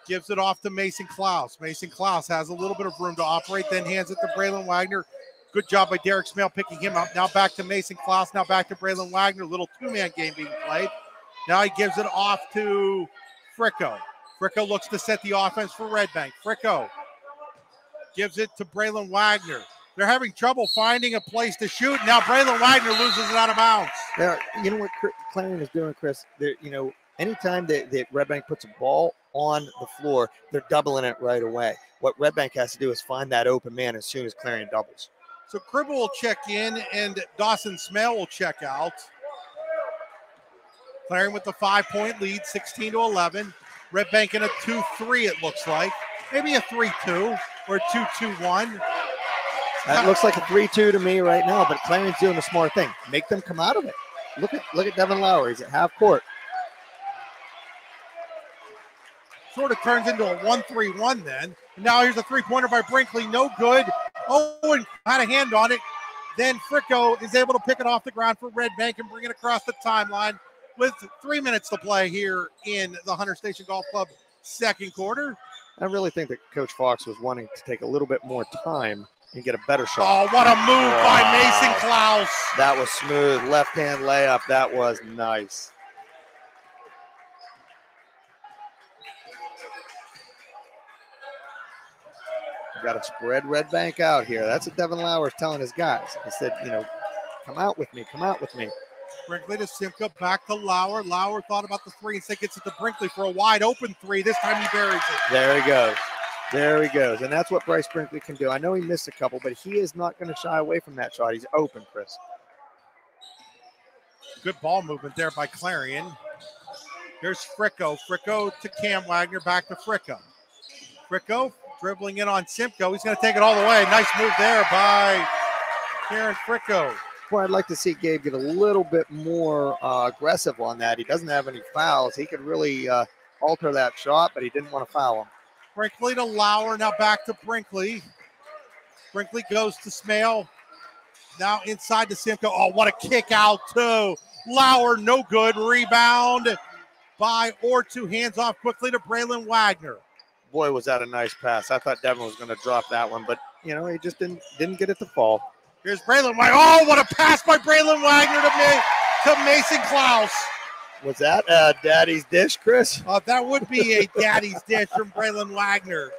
gives it off to Mason Klaus. Mason Klaus has a little bit of room to operate, then hands it to Braylon Wagner. Good job by Derek Smale picking him up. Now back to Mason Klaus. Now back to Braylon Wagner. Little two man game being played. Now he gives it off to Fricko. Fricko looks to set the offense for Red Bank. Fricko gives it to Braylon Wagner. They're having trouble finding a place to shoot. Now Braylon Wagner loses it out of bounds. There, you know what Clarion is doing, Chris? They're, you know, anytime that, that Red Bank puts a ball on the floor, they're doubling it right away. What Red Bank has to do is find that open man as soon as Clarion doubles. So Cribble will check in and Dawson Smale will check out. Clarion with the five point lead, 16 to 11. Red Bank in a 2 3, it looks like. Maybe a 3 2 or 2 2 1. That looks like a 3 2 to me right now, but Clarion's doing a smart thing. Make them come out of it. Look at look at Devin Lauer. He's at half court. Sort of turns into a 1 3 1 then. Now here's a three pointer by Brinkley. No good. Owen had a hand on it. Then Fricko is able to pick it off the ground for Red Bank and bring it across the timeline with three minutes to play here in the Hunter Station Golf Club second quarter. I really think that Coach Fox was wanting to take a little bit more time and get a better shot. Oh, what a move wow. by Mason Klaus. That was smooth. Left hand layup. That was nice. got to spread Red Bank out here. That's what Devin Lauer is telling his guys. He said, you know, come out with me, come out with me. Brinkley to Simcoe, back to Lauer. Lauer thought about the three and said gets it to Brinkley for a wide open three. This time he buries it. There he goes. There he goes. And that's what Bryce Brinkley can do. I know he missed a couple, but he is not going to shy away from that shot. He's open, Chris. Good ball movement there by Clarion. Here's Fricko. Fricko to Cam Wagner, back to Fricko. Fricko dribbling in on Simcoe. He's going to take it all the way. Nice move there by Karen Fricko where I'd like to see Gabe get a little bit more uh, aggressive on that. He doesn't have any fouls. He could really uh, alter that shot, but he didn't want to foul him. Brinkley to Lauer. Now back to Brinkley. Brinkley goes to Smale. Now inside to Simcoe. Oh, what a kick out, too. Lauer, no good. Rebound by Orts. Hands off quickly to Braylon Wagner. Boy, was that a nice pass. I thought Devin was going to drop that one, but, you know, he just didn't didn't get it to fall. Here's Braylon Wagner. Oh, what a pass by Braylon Wagner to me to Mason Klaus. Was that uh, Daddy's dish, Chris? Uh, that would be a Daddy's dish from Braylon Wagner.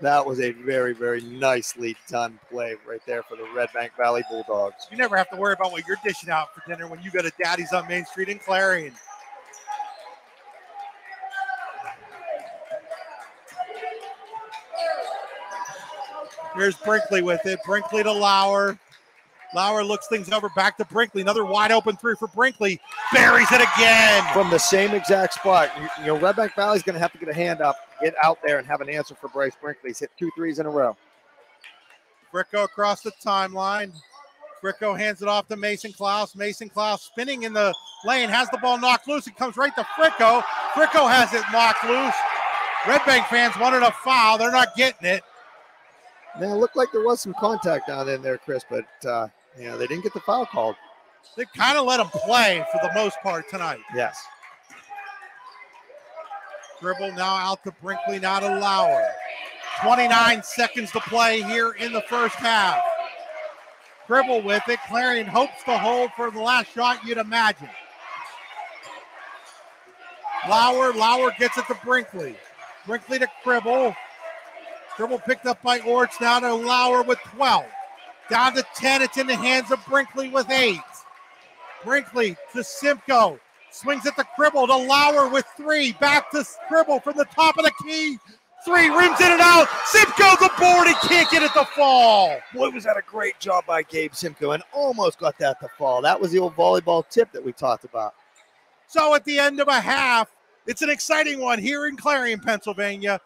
That was a very, very nicely done play right there for the Red Bank Valley Bulldogs. You never have to worry about what you're dishing out for dinner when you go to Daddy's on Main Street in Clarion. Here's Brinkley with it. Brinkley to Lauer. Lauer looks things over back to Brinkley. Another wide open three for Brinkley. Buries it again. From the same exact spot. You, you know, Red Bank Valley's going to have to get a hand up, get out there, and have an answer for Bryce Brinkley. He's hit two threes in a row. Fricko across the timeline. Fricko hands it off to Mason Klaus. Mason Klaus spinning in the lane, has the ball knocked loose. It comes right to Fricko. Fricko has it knocked loose. Red Bank fans wanted a foul. They're not getting it. Now, it looked like there was some contact down in there, Chris, but uh, you know, they didn't get the foul called. They kind of let him play for the most part tonight. Yes. Dribble now out to Brinkley, now to Lauer. 29 seconds to play here in the first half. Dribble with it. Clarion hopes to hold for the last shot, you'd imagine. Lauer, Lauer gets it to Brinkley. Brinkley to Cribble. Dribble picked up by Orts, now to Lauer with 12. Down to 10. It's in the hands of Brinkley with eight. Brinkley to Simcoe. Swings at the Cribble to Lauer with three. Back to Cribble from the top of the key. Three rims in and out. Simcoe's aboard. He can't get it to fall. Boy, was that a great job by Gabe Simcoe and almost got that to fall. That was the old volleyball tip that we talked about. So at the end of a half, it's an exciting one here in Clarion, Pennsylvania.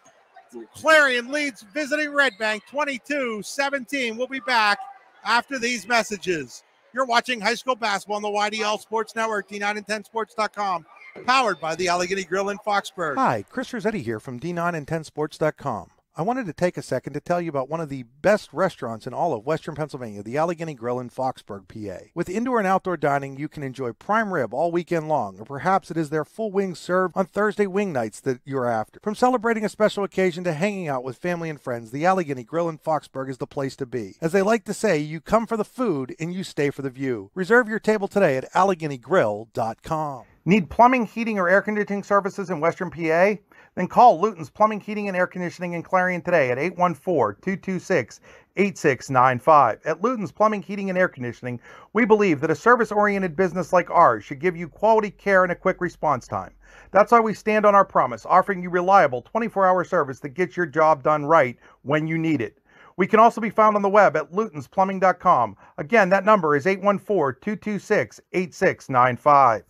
Clarion leads visiting Red Bank 22 17. We'll be back after these messages. You're watching high school basketball on the YDL Sports Network, D9and10sports.com, powered by the Allegheny Grill in Foxburg. Hi, Chris Rossetti here from D9and10sports.com. I wanted to take a second to tell you about one of the best restaurants in all of Western Pennsylvania, the Allegheny Grill in Foxburg, PA. With indoor and outdoor dining, you can enjoy prime rib all weekend long, or perhaps it is their full wings served on Thursday wing nights that you're after. From celebrating a special occasion to hanging out with family and friends, the Allegheny Grill in Foxburg is the place to be. As they like to say, you come for the food and you stay for the view. Reserve your table today at AlleghenyGrill.com. Need plumbing, heating, or air conditioning services in Western PA? Then call Luton's Plumbing, Heating, and Air Conditioning in Clarion today at 814 226 8695. At Luton's Plumbing, Heating, and Air Conditioning, we believe that a service oriented business like ours should give you quality care and a quick response time. That's why we stand on our promise, offering you reliable 24 hour service that gets your job done right when you need it. We can also be found on the web at lutonsplumbing.com. Again, that number is 814 226 8695.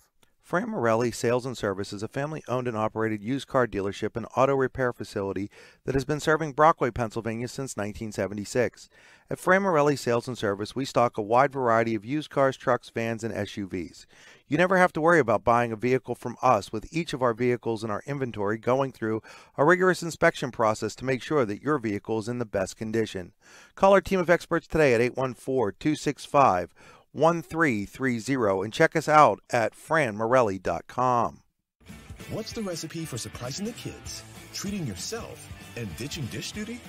Fran Morelli Sales and Service is a family owned and operated used car dealership and auto repair facility that has been serving Brockway, Pennsylvania since 1976. At Fran Morelli Sales and Service, we stock a wide variety of used cars, trucks, vans, and SUVs. You never have to worry about buying a vehicle from us with each of our vehicles in our inventory going through a rigorous inspection process to make sure that your vehicle is in the best condition. Call our team of experts today at 814 265 1330 and check us out at franmorelli.com. What's the recipe for surprising the kids, treating yourself, and ditching dish duty?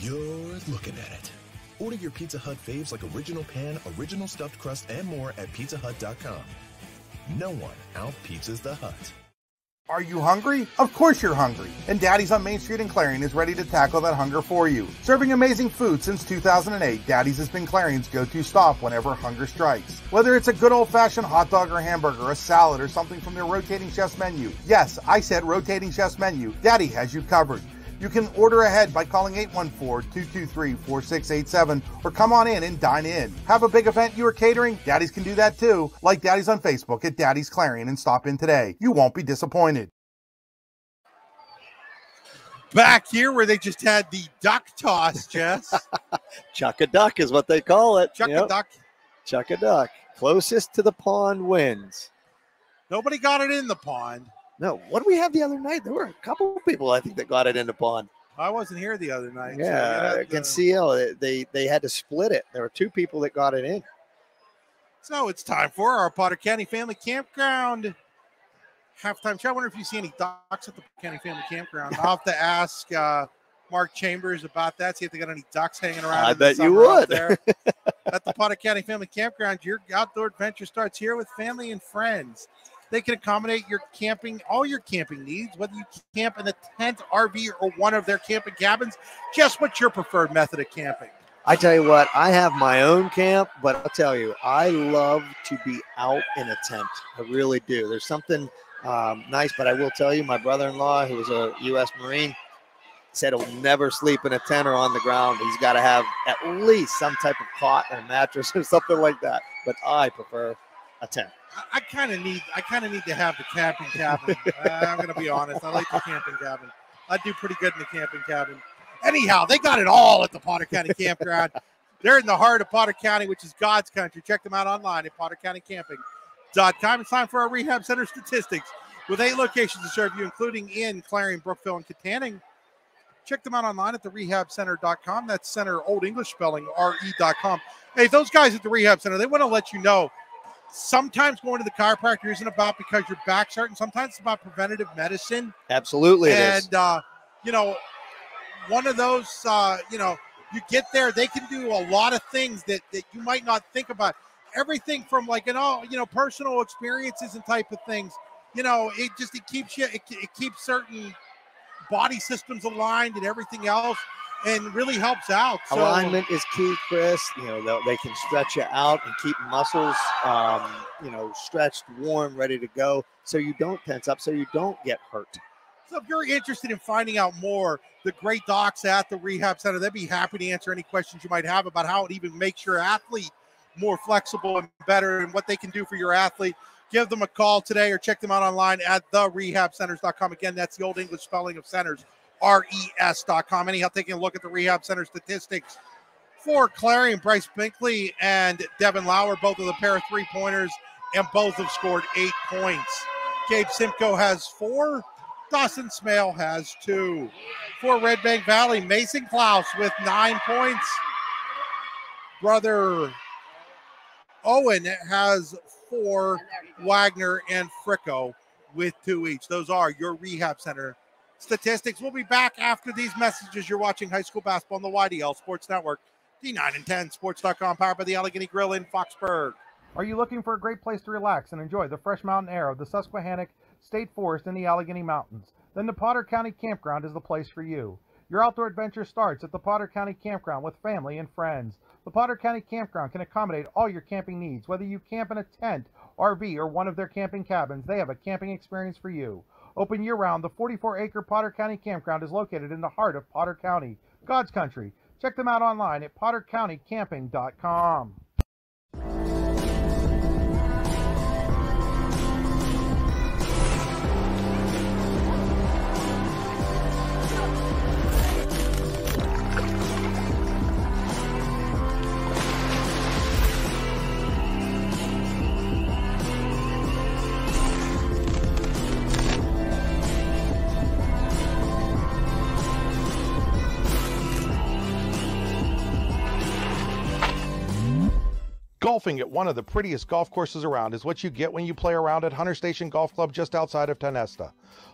You're looking at it. Order your Pizza Hut faves like original pan, original stuffed crust, and more at pizzahut.com. No one out pizzas the Hut. Are you hungry? Of course you're hungry. And Daddy's on Main Street in Clarion is ready to tackle that hunger for you. Serving amazing food since 2008, Daddy's has been Clarion's go-to stop whenever hunger strikes. Whether it's a good old-fashioned hot dog or hamburger, a salad, or something from their rotating chef's menu. Yes, I said rotating chef's menu. Daddy has you covered. You can order ahead by calling 814-223-4687 or come on in and dine in. Have a big event you are catering? Daddies can do that too. Like Daddies on Facebook at Daddy's Clarion and stop in today. You won't be disappointed. Back here where they just had the duck toss, (laughs) Jess. Chuck a duck is what they call it. Chuck yep. a duck. Chuck a duck. Closest to the pond wins. Nobody got it in the pond. No, what did we have the other night? There were a couple of people I think that got it in the pond. I wasn't here the other night. Yeah, so against CL, they they had to split it. There were two people that got it in. So it's time for our Potter County Family Campground halftime show. I wonder if you see any ducks at the Potter County Family Campground. I'll have to ask uh, Mark Chambers about that. See if they got any ducks hanging around. I bet you would. there. (laughs) At the Potter County Family Campground, your outdoor adventure starts here with family and friends. They can accommodate your camping, all your camping needs, whether you camp in a tent, RV, or one of their camping cabins. Just what's your preferred method of camping? I tell you what, I have my own camp, but I'll tell you, I love to be out in a tent. I really do. There's something um, nice, but I will tell you, my brother-in-law, who was a U.S. Marine, said he'll never sleep in a tent or on the ground. He's got to have at least some type of cot or mattress (laughs) or something like that. But I prefer a tent. I, I kind of need, I kind of need to have the camping cabin. Uh, I'm going to be honest. I like the camping cabin. I do pretty good in the camping cabin. Anyhow, they got it all at the Potter County Campground. They're in the heart of Potter County, which is God's country. Check them out online at pottercountycamping.com. It's time for our rehab center statistics. With eight locations to serve you, including in Clarion, Brookville, and Kittanning. Check them out online at the rehabcenter.com. That's center old English spelling, re.com. Hey, those guys at the rehab center, they want to let you know sometimes going to the chiropractor isn't about because your back's hurting. Sometimes it's about preventative medicine. Absolutely, and uh, you know, one of those, uh, you know, you get there, they can do a lot of things that that you might not think about. Everything from like you know, you know, personal experiences and type of things. You know, it just it keeps you, it, it keeps certain body systems aligned and everything else, and really helps out. So, Alignment is key, Chris. You know, they'll- can stretch you out and keep muscles, um, you know, stretched, warm, ready to go, so you don't tense up, so you don't get hurt. So if you're interested in finding out more, the great docs at the rehab center, they'd be happy to answer any questions you might have about how it even makes your athlete more flexible and better and what they can do for your athlete. Give them a call today or check them out online at therehabcenters.com. Again, that's the old English spelling of centers, R-E-S.com. Anyhow, taking a look at the rehab center statistics for Clarion, Bryce Brinkley and Devin Lauer, both with a pair of three pointers, and both have scored eight points. Gabe Simcoe has four. Dawson Smale has two. For Red Bank Valley, Mason Klaus with nine points. Brother Owen has four. Wagner and Fricko with two each. Those are your rehab center statistics. We'll be back after these messages. You're watching high school basketball on the YDL Sports Network, D9 and 10 Sports.com, powered by the Allegheny Grill in Foxburg. Are you looking for a great place to relax and enjoy the fresh mountain air of the Susquehannock State Forest in the Allegheny Mountains? Then the Potter County Campground is the place for you. Your outdoor adventure starts at the Potter County Campground with family and friends. The Potter County Campground can accommodate all your camping needs, whether you camp in a tent, RV, or one of their camping cabins. They have a camping experience for you. Open year round, the 44 acre Potter County Campground is located in the heart of Potter County, God's country. Check them out online at pottercountycamping.com. Golfing at one of the prettiest golf courses around is what you get when you play around at Hunter Station Golf Club just outside of Tionesta.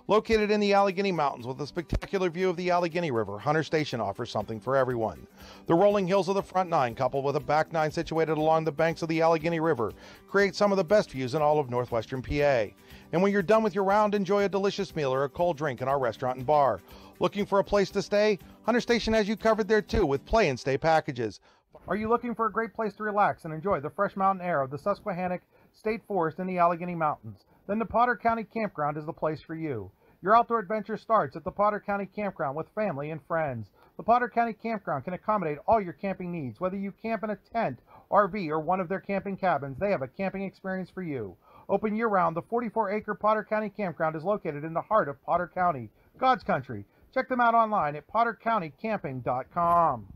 Located in the Allegheny Mountains with a spectacular view of the Allegheny River, Hunter Station offers something for everyone. The rolling hills of the front nine, coupled with a back nine situated along the banks of the Allegheny River, create some of the best views in all of northwestern PA. And when you're done with your round, enjoy a delicious meal or a cold drink in our restaurant and bar. Looking for a place to stay? Hunter Station has you covered there too with play and stay packages. Are you looking for a great place to relax and enjoy the fresh mountain air of the Susquehannock State Forest in the Allegheny Mountains? Then the Potter County Campground is the place for you. Your outdoor adventure starts at the Potter County Campground with family and friends. The Potter County Campground can accommodate all your camping needs, whether you camp in a tent, RV, or one of their camping cabins. They have a camping experience for you. Open year round, the 44 acre Potter County Campground is located in the heart of Potter County, God's country. Check them out online at pottercountycamping.com.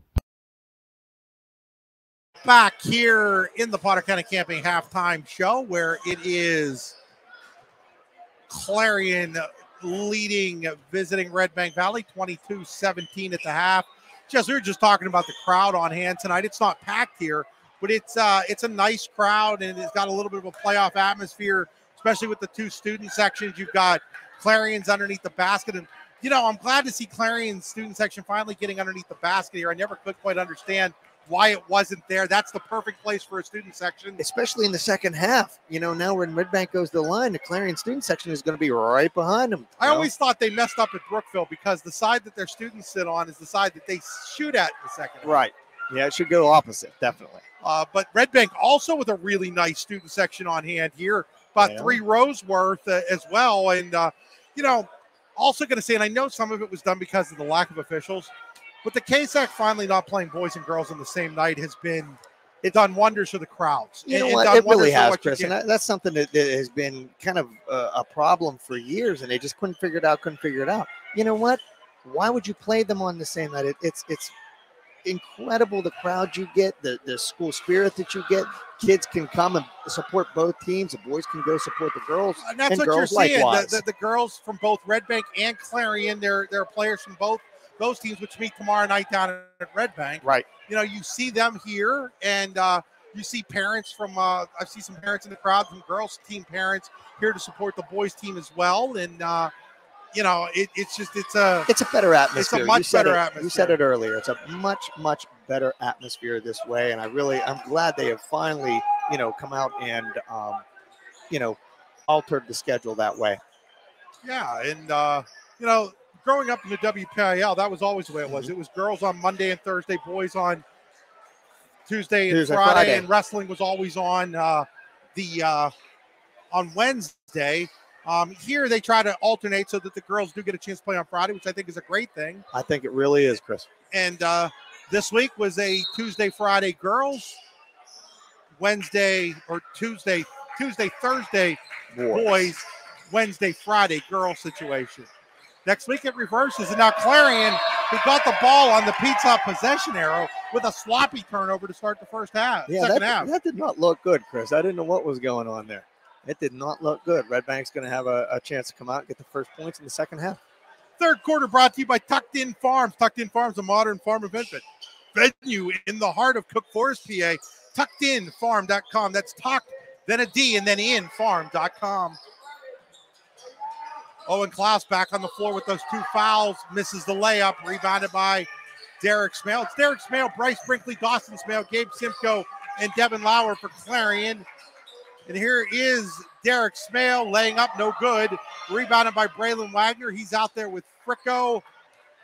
Back here in the Potter County Camping halftime show, where it is Clarion leading, visiting Red Bank Valley 22 17 at the half. Just we were just talking about the crowd on hand tonight. It's not packed here, but it's uh it's a nice crowd and it's got a little bit of a playoff atmosphere, especially with the two student sections. You've got Clarion's underneath the basket, and you know, I'm glad to see Clarion student section finally getting underneath the basket here. I never could quite understand why it wasn't there. That's the perfect place for a student section. Especially in the second half. You know, now when Red Bank goes to the line, the Clarion student section is going to be right behind them. I always thought they messed up at Brookville because the side that their students sit on is the side that they shoot at in the second. Half. Right. Yeah, it should go opposite, definitely. Uh, but Red Bank also with a really nice student section on hand here, about yeah. three rows worth uh, as well. And, uh, you know, also going to say, and I know some of it was done because of the lack of officials, but the KSAC finally not playing boys and girls on the same night has been it done wonders for the crowds. You know what? It really has, Chris. And that's something that, that, has been kind of a, a problem for years, and they just couldn't figure it out. Couldn't figure it out. You know what? Why would you play them on the same night? It, it's it's incredible the crowd you get, the the school spirit that you get. Kids can come and support both teams. The boys can go support the girls. And that's and what you're seeing. The, the, the, girls from both Red Bank and Clarion, they're they're players from both those teams, which meet tomorrow night down at Red Bank. Right. You know, you see them here, and uh, you see parents from. Uh, I see some parents in the crowd from girls team parents here to support the boys team as well, and. Uh, you know, it, it's just it's a it's a better atmosphere. It's a much better it, atmosphere. You said it earlier. It's a much much better atmosphere this way, and I really I'm glad they have finally you know come out and um, you know altered the schedule that way. Yeah, and uh, you know growing up in the WPIAL, that was always the way it was. Mm-hmm. It was girls on Monday and Thursday, boys on Tuesday and Tuesday, Friday, Friday, and wrestling was always on uh, the uh, on Wednesday. Um, here they try to alternate so that the girls do get a chance to play on Friday, which I think is a great thing. I think it really is, Chris. And uh, this week was a Tuesday, Friday girls, Wednesday or Tuesday, Tuesday, Thursday boys, boys Wednesday, Friday girl situation. Next week it reverses, and now Clarion, who got the ball on the pizza possession arrow with a sloppy turnover to start the first half. Yeah, second that, half. that did not look good, Chris. I didn't know what was going on there. It did not look good. Red Bank's going to have a, a chance to come out and get the first points in the second half. Third quarter brought to you by Tucked In Farms. Tucked In Farms, a modern farm event venue in the heart of Cook Forest, PA. TuckedInFarm.com. That's tucked, then a D, and then in farm.com. Owen Klaus back on the floor with those two fouls, misses the layup, rebounded by Derek Smale. It's Derek Smale, Bryce Brinkley, Dawson Smale, Gabe Simcoe, and Devin Lauer for Clarion. And here is Derek Smale laying up, no good. Rebounded by Braylon Wagner. He's out there with Fricko.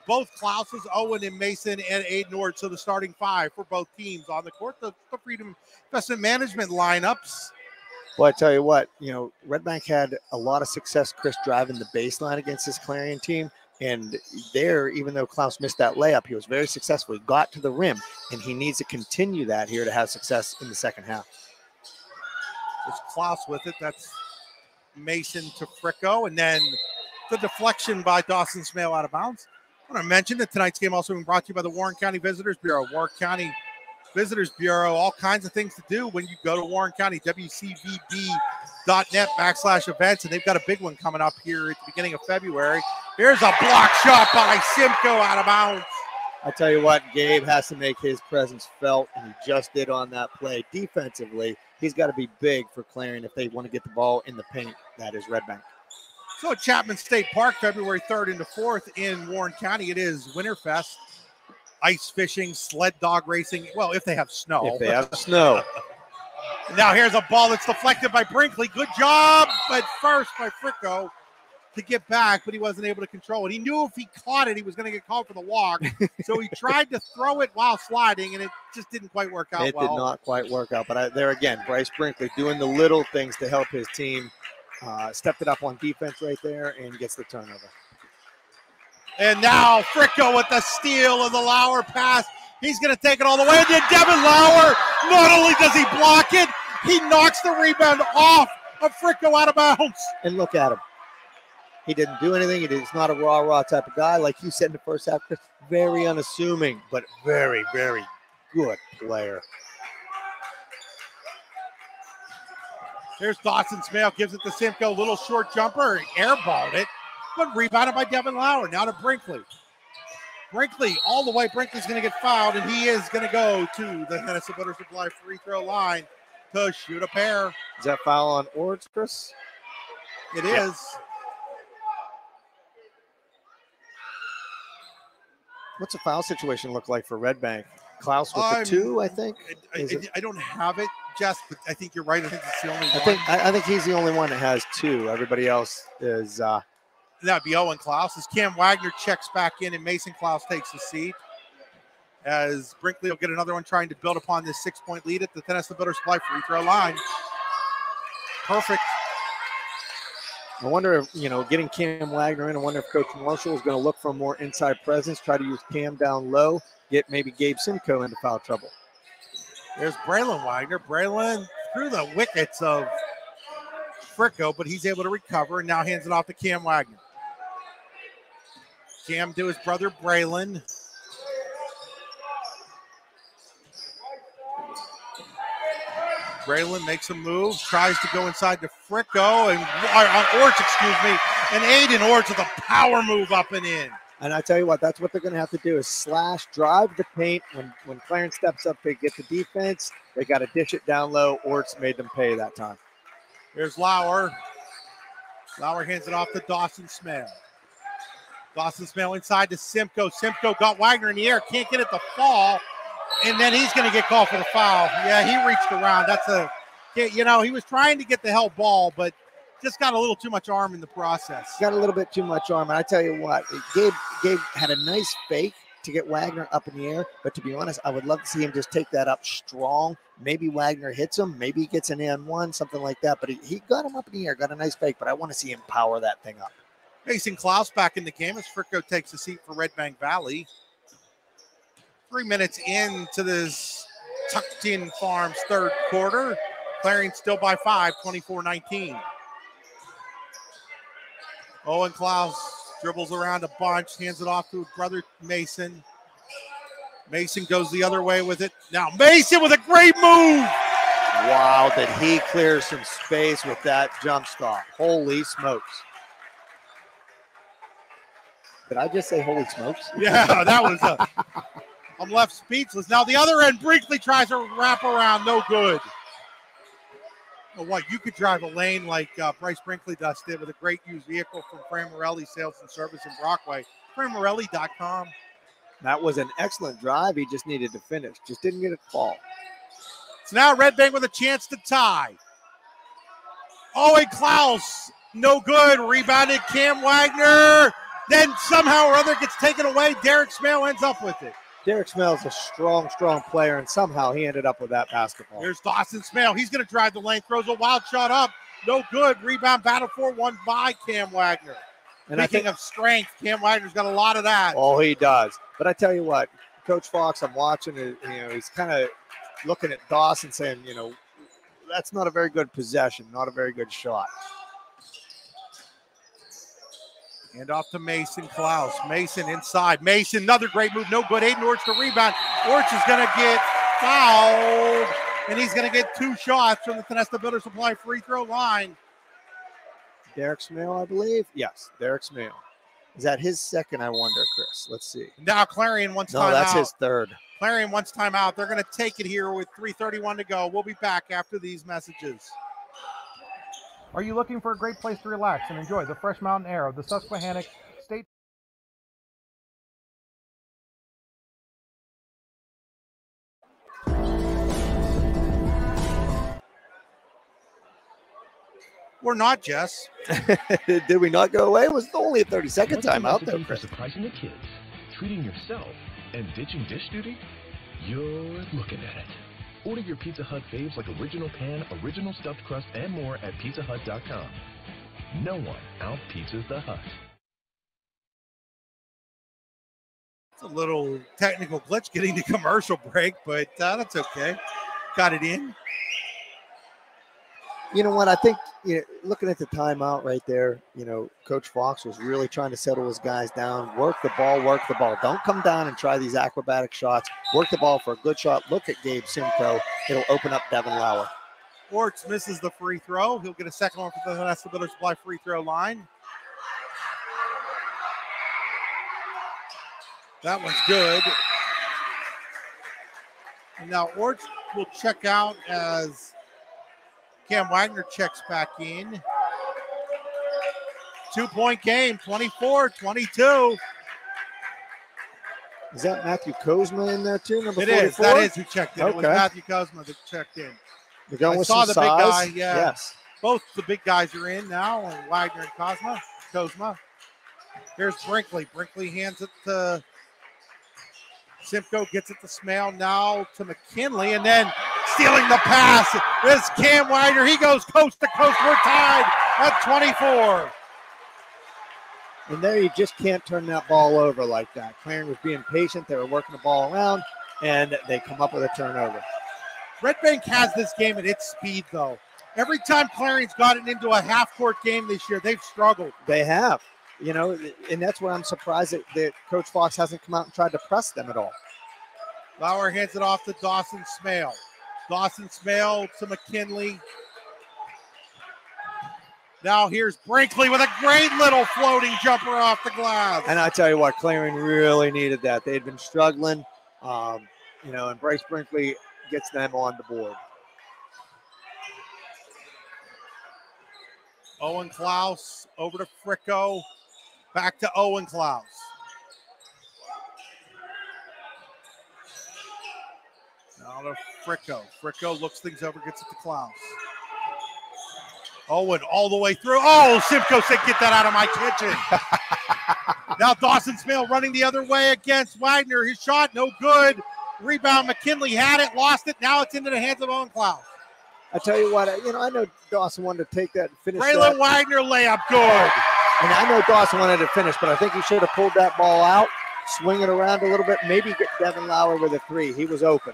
Both Klauses, Owen and Mason, and Aiden Orts. So the starting five for both teams on the court. The, the Freedom Investment Management lineups well, I tell you what, you know, Red Bank had a lot of success, Chris, driving the baseline against this Clarion team. And there, even though Klaus missed that layup, he was very successful. He got to the rim, and he needs to continue that here to have success in the second half. It's Klaus with it. That's Mason to Fricko. And then the deflection by Dawson Smale out of bounds. I want to mention that tonight's game also being brought to you by the Warren County Visitors Bureau. Warren County Visitors Bureau, all kinds of things to do when you go to Warren County, WCVB.net backslash events. And they've got a big one coming up here at the beginning of February. Here's a block shot by Simcoe out of bounds. I tell you what, Gabe has to make his presence felt, and he just did on that play. Defensively, he's got to be big for Clarion if they want to get the ball in the paint. That is Red Bank. So Chapman State Park, February 3rd into 4th in Warren County, it is Winterfest ice fishing, sled dog racing. Well, if they have snow. If they have snow. (laughs) now here's a ball that's deflected by Brinkley. Good job, but first by Fricko to get back, but he wasn't able to control it. He knew if he caught it, he was going to get called for the walk. (laughs) so he tried to throw it while sliding, and it just didn't quite work out it well. did not quite work out. But I, there again, Bryce Brinkley doing the little things to help his team. Uh, stepped it up on defense right there and gets the turnover. And now Fricko with the steal of the Lauer pass. He's going to take it all the way. And then Devin Lauer, not only does he block it, he knocks the rebound off of Fricko out of bounds. And look at him. He didn't do anything. He's not a raw, raw type of guy. Like you said in the first half, very unassuming, but very, very good player. Here's Dawson Smale, gives it to Simcoe, little short jumper, airballed it. But rebounded by Devin Lauer. Now to Brinkley. Brinkley all the way. Brinkley's going to get fouled, and he is going to go to the Tionesta Builder Supply free throw line to shoot a pair. Is that foul on Orts, Chris? It yeah. is. What's a foul situation look like for Red Bank? Klaus with Um, the two, I think. I, I- I don't have it, Jess, but I think you're right. I think it's the only I one. think I, I think he's the only one that has two. Everybody else is uh, That'd be Owen Klaus. As Cam Wagner checks back in and Mason Klaus takes a seat. As Brinkley will get another one trying to build upon this six point lead at the Tionesta Builder Supply free throw line. Perfect. I wonder if, you know, getting Cam Wagner in, I wonder if Coach Marshall is going to look for more inside presence, try to use Cam down low, get maybe Gabe Simcoe into foul trouble. There's Braylon Wagner. Braylon through the wickets of Fricko, but he's able to recover and now hands it off to Cam Wagner. Cam to his brother Braylon. Braylon makes a move, tries to go inside to Fricko and uh, Orts, excuse me, and Aiden Orts with a power move up and in. And I tell you what, that's what they're going to have to do is slash, drive the paint. When when Clarion steps up, they get the defense. They got to dish it down low. Orts made them pay that time. There's Lauer. Lauer hands it off to Dawson Smale. Dawson Smale inside to Simcoe. Simcoe got Wagner in the air, can't get it to fall, and then he's going to get called for the foul. Yeah, he reached around. That's a, you know, he was trying to get the hell ball, but just got a little too much arm in the process. Got a little bit too much arm. And I tell you what, Gabe Gabe had a nice fake to get Wagner up in the air. But to be honest, I would love to see him just take that up strong. Maybe Wagner hits him. Maybe he gets an N one, something like that. But he, he got him up in the air, got a nice fake. But I want to see him power that thing up. Mason Klaus back in the game as Fricko takes a seat for Red Bank Valley. Three minutes into this tucked in farms third quarter. Clarion still by five, 24 19. Owen Klaus dribbles around a bunch, hands it off to his brother Mason. Mason goes the other way with it. Now Mason with a great move. Wow, did he clear some space with that jump stop? Holy smokes. Did I just say holy smokes? (laughs) Yeah, that was a. I'm left speechless. Now the other end, Brinkley tries to wrap around, no good. Oh, what you could drive a lane like uh, Bryce Brinkley does did with a great used vehicle from Fran Morelli Sales and Service in Brockway. FranMorelli.com. That was an excellent drive. He just needed to finish. Just didn't get it fall. So now Red Bank with a chance to tie. Owen Klaus, no good. Rebounded Cam Wagner. Then somehow or other gets taken away. Derek Smale ends up with it. Derek Smale is a strong, strong player, and somehow he ended up with that basketball. Here's Dawson Smale. He's going to drive the lane, throws a wild shot up. No good. Rebound battle for one by Cam Wagner. and I Speaking think, of strength, Cam Wagner's got a lot of that. oh, he does. But I tell you what, Coach Fox, I'm watching it. You know, he's kind of looking at Dawson, saying, you know, that's not a very good possession, not a very good shot. Hand off to Mason Klaus. Mason inside. Mason, another great move. No good. Aiden Orts to rebound. Orts is going to get fouled, and he's going to get two shots from the Tionesta Builder Supply free throw line. Derek Smale, I believe. Yes, Derek Smale. Is that his second? I wonder, Chris. Let's see. Now Clarion wants No, time that's out. his third. Clarion wants time out. They're going to take it here with 3:31 to go. We'll be back after these messages. Are you looking for a great place to relax and enjoy the fresh mountain air of the Susquehannock State? We're not, Jess. (laughs) Did we not go away? It was only a 30 second What's time out there, for surprising the kids, treating yourself, and ditching dish duty? You're looking at it. Order your Pizza Hut faves like original pan, original stuffed crust, and more at pizzahut.com. No one out pizzas the hut. It's a little technical glitch getting to commercial break, but uh, that's okay. Got it in. You know what? I think you know, looking at the timeout right there, you know, Coach Fox was really trying to settle his guys down. Work the ball, work the ball. Don't come down and try these acrobatic shots. Work the ball for a good shot. Look at Gabe Simcoe. It'll open up Devin Lauer. Orts misses the free throw. He'll get a second one for the Tionesta Builder Supply free throw line. That one's good. And now Orts will check out as Cam Wagner checks back in. Two point game, 24 22. Is that Matthew Kozma in there too? Number It 44? is. That is who checked in. It was Okay. Matthew Cosma that checked in. They're going I with saw the big guy, yeah. Yes. Both the big guys are in now, and Wagner and Cosma. Cosma. Here's Brinkley. Brinkley hands it to Simcoe, gets it to Smale now to McKinley, and then stealing the pass is Cam Wagner. He goes coast to coast. We're tied at 24. And there you just can't turn that ball over like that. Clarion was being patient. They were working the ball around, and they come up with a turnover. Red Bank has this game at its speed, though. Every time Clarion's gotten into a half court game this year, they've struggled. They have, you know, and that's where I'm surprised that, that Coach Fox hasn't come out and tried to press them at all. Lauer hands it off to Dawson Smale. Dawson Smale to McKinley. Now here's Brinkley with a great little floating jumper off the glass. And I tell you what, Clarion really needed that. They had been struggling, um, you know, and Bryce Brinkley gets them on the board. Owen Klaus over to Fricko. Back to Owen Klaus. Now to Fricko. Fricko looks things over, gets it to Klaus. Owen all the way through. Oh, Simcoe said, get that out of my kitchen. (laughs) now Dawson Smale running the other way against Wagner. His shot, no good. Rebound, McKinley had it, lost it. Now it's into the hands of Owen Klaus. I tell you what, you know, I know Dawson wanted to take that and finish that. Wagner layup, good. And I know Dawson wanted to finish, but I think he should have pulled that ball out, swing it around a little bit, maybe get Devin Lauer with a three. He was open.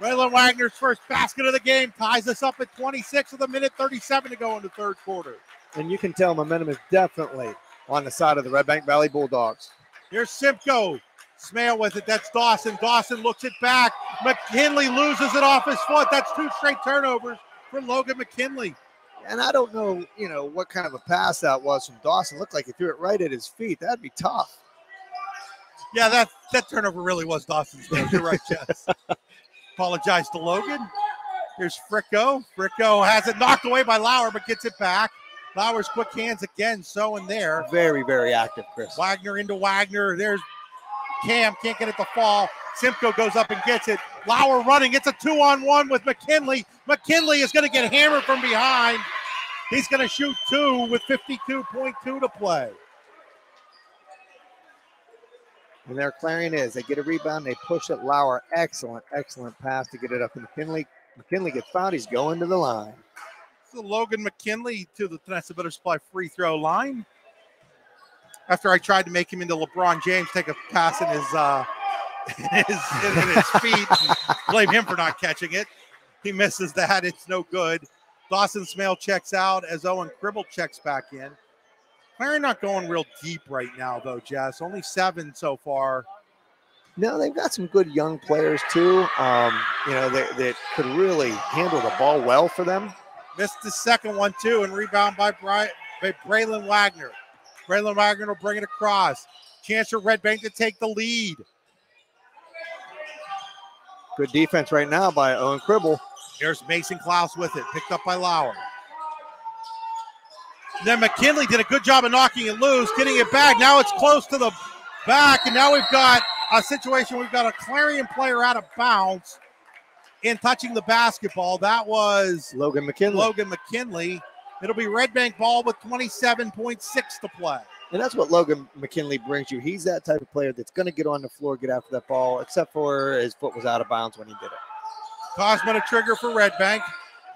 Braylon Wagner's first basket of the game ties us up at 26 with a minute 37 to go in the third quarter. And you can tell momentum is definitely on the side of the Red Bank Valley Bulldogs. Here's Simcoe. Smale with it. That's Dawson. Dawson looks it back. McKinley loses it off his foot. That's two straight turnovers for Logan McKinley. And I don't know, you know, what kind of a pass that was from Dawson. Looked like he threw it right at his feet. That'd be tough. Yeah, that, that turnover really was Dawson's. You're right, Jess. (laughs) Apologize to Logan. Here's Fricko. Fricko has it knocked away by Lauer, but gets it back. Lauer's quick hands again, so in there. Very, very active, Chris. Wagner into Wagner. There's Cam, can't get it to fall. Simcoe goes up and gets it. Lauer running. It's a two on one with McKinley. McKinley is going to get hammered from behind. He's going to shoot two with 52.2 to play. And there Clarion is. They get a rebound. They push it. Lauer, excellent, excellent pass to get it up to McKinley. McKinley gets fouled. He's going to the line. So Logan McKinley to the Tionesta Builder Supply free throw line. After I tried to make him into LeBron James, take a pass in his uh, (laughs) in his, in his (laughs) feet, and blame him for not catching it. He misses that. It's no good. Dawson Smale checks out as Owen Cribble checks back in. Clarion not going real deep right now, though, Jess. Only seven so far. No, they've got some good young players too. Um, you know, that, that could really handle the ball well for them. Missed the second one, too, and rebound by, Bry- by Braylon Wagner. Braylon Wagner will bring it across. Chance for Red Bank to take the lead. Good defense right now by Owen Cribble. Here's Mason Klaus with it, picked up by Lauer. Then McKinley did a good job of knocking it loose, getting it back. Now it's close to the back, and now we've got a situation. We've got a Clarion player out of bounds in touching the basketball. That was Logan McKinley. Logan McKinley. It'll be Red Bank ball with 27.6 to play. And that's what Logan McKinley brings you. He's that type of player that's going to get on the floor, get after that ball, except for his foot was out of bounds when he did it. Cosmo to trigger for Red Bank.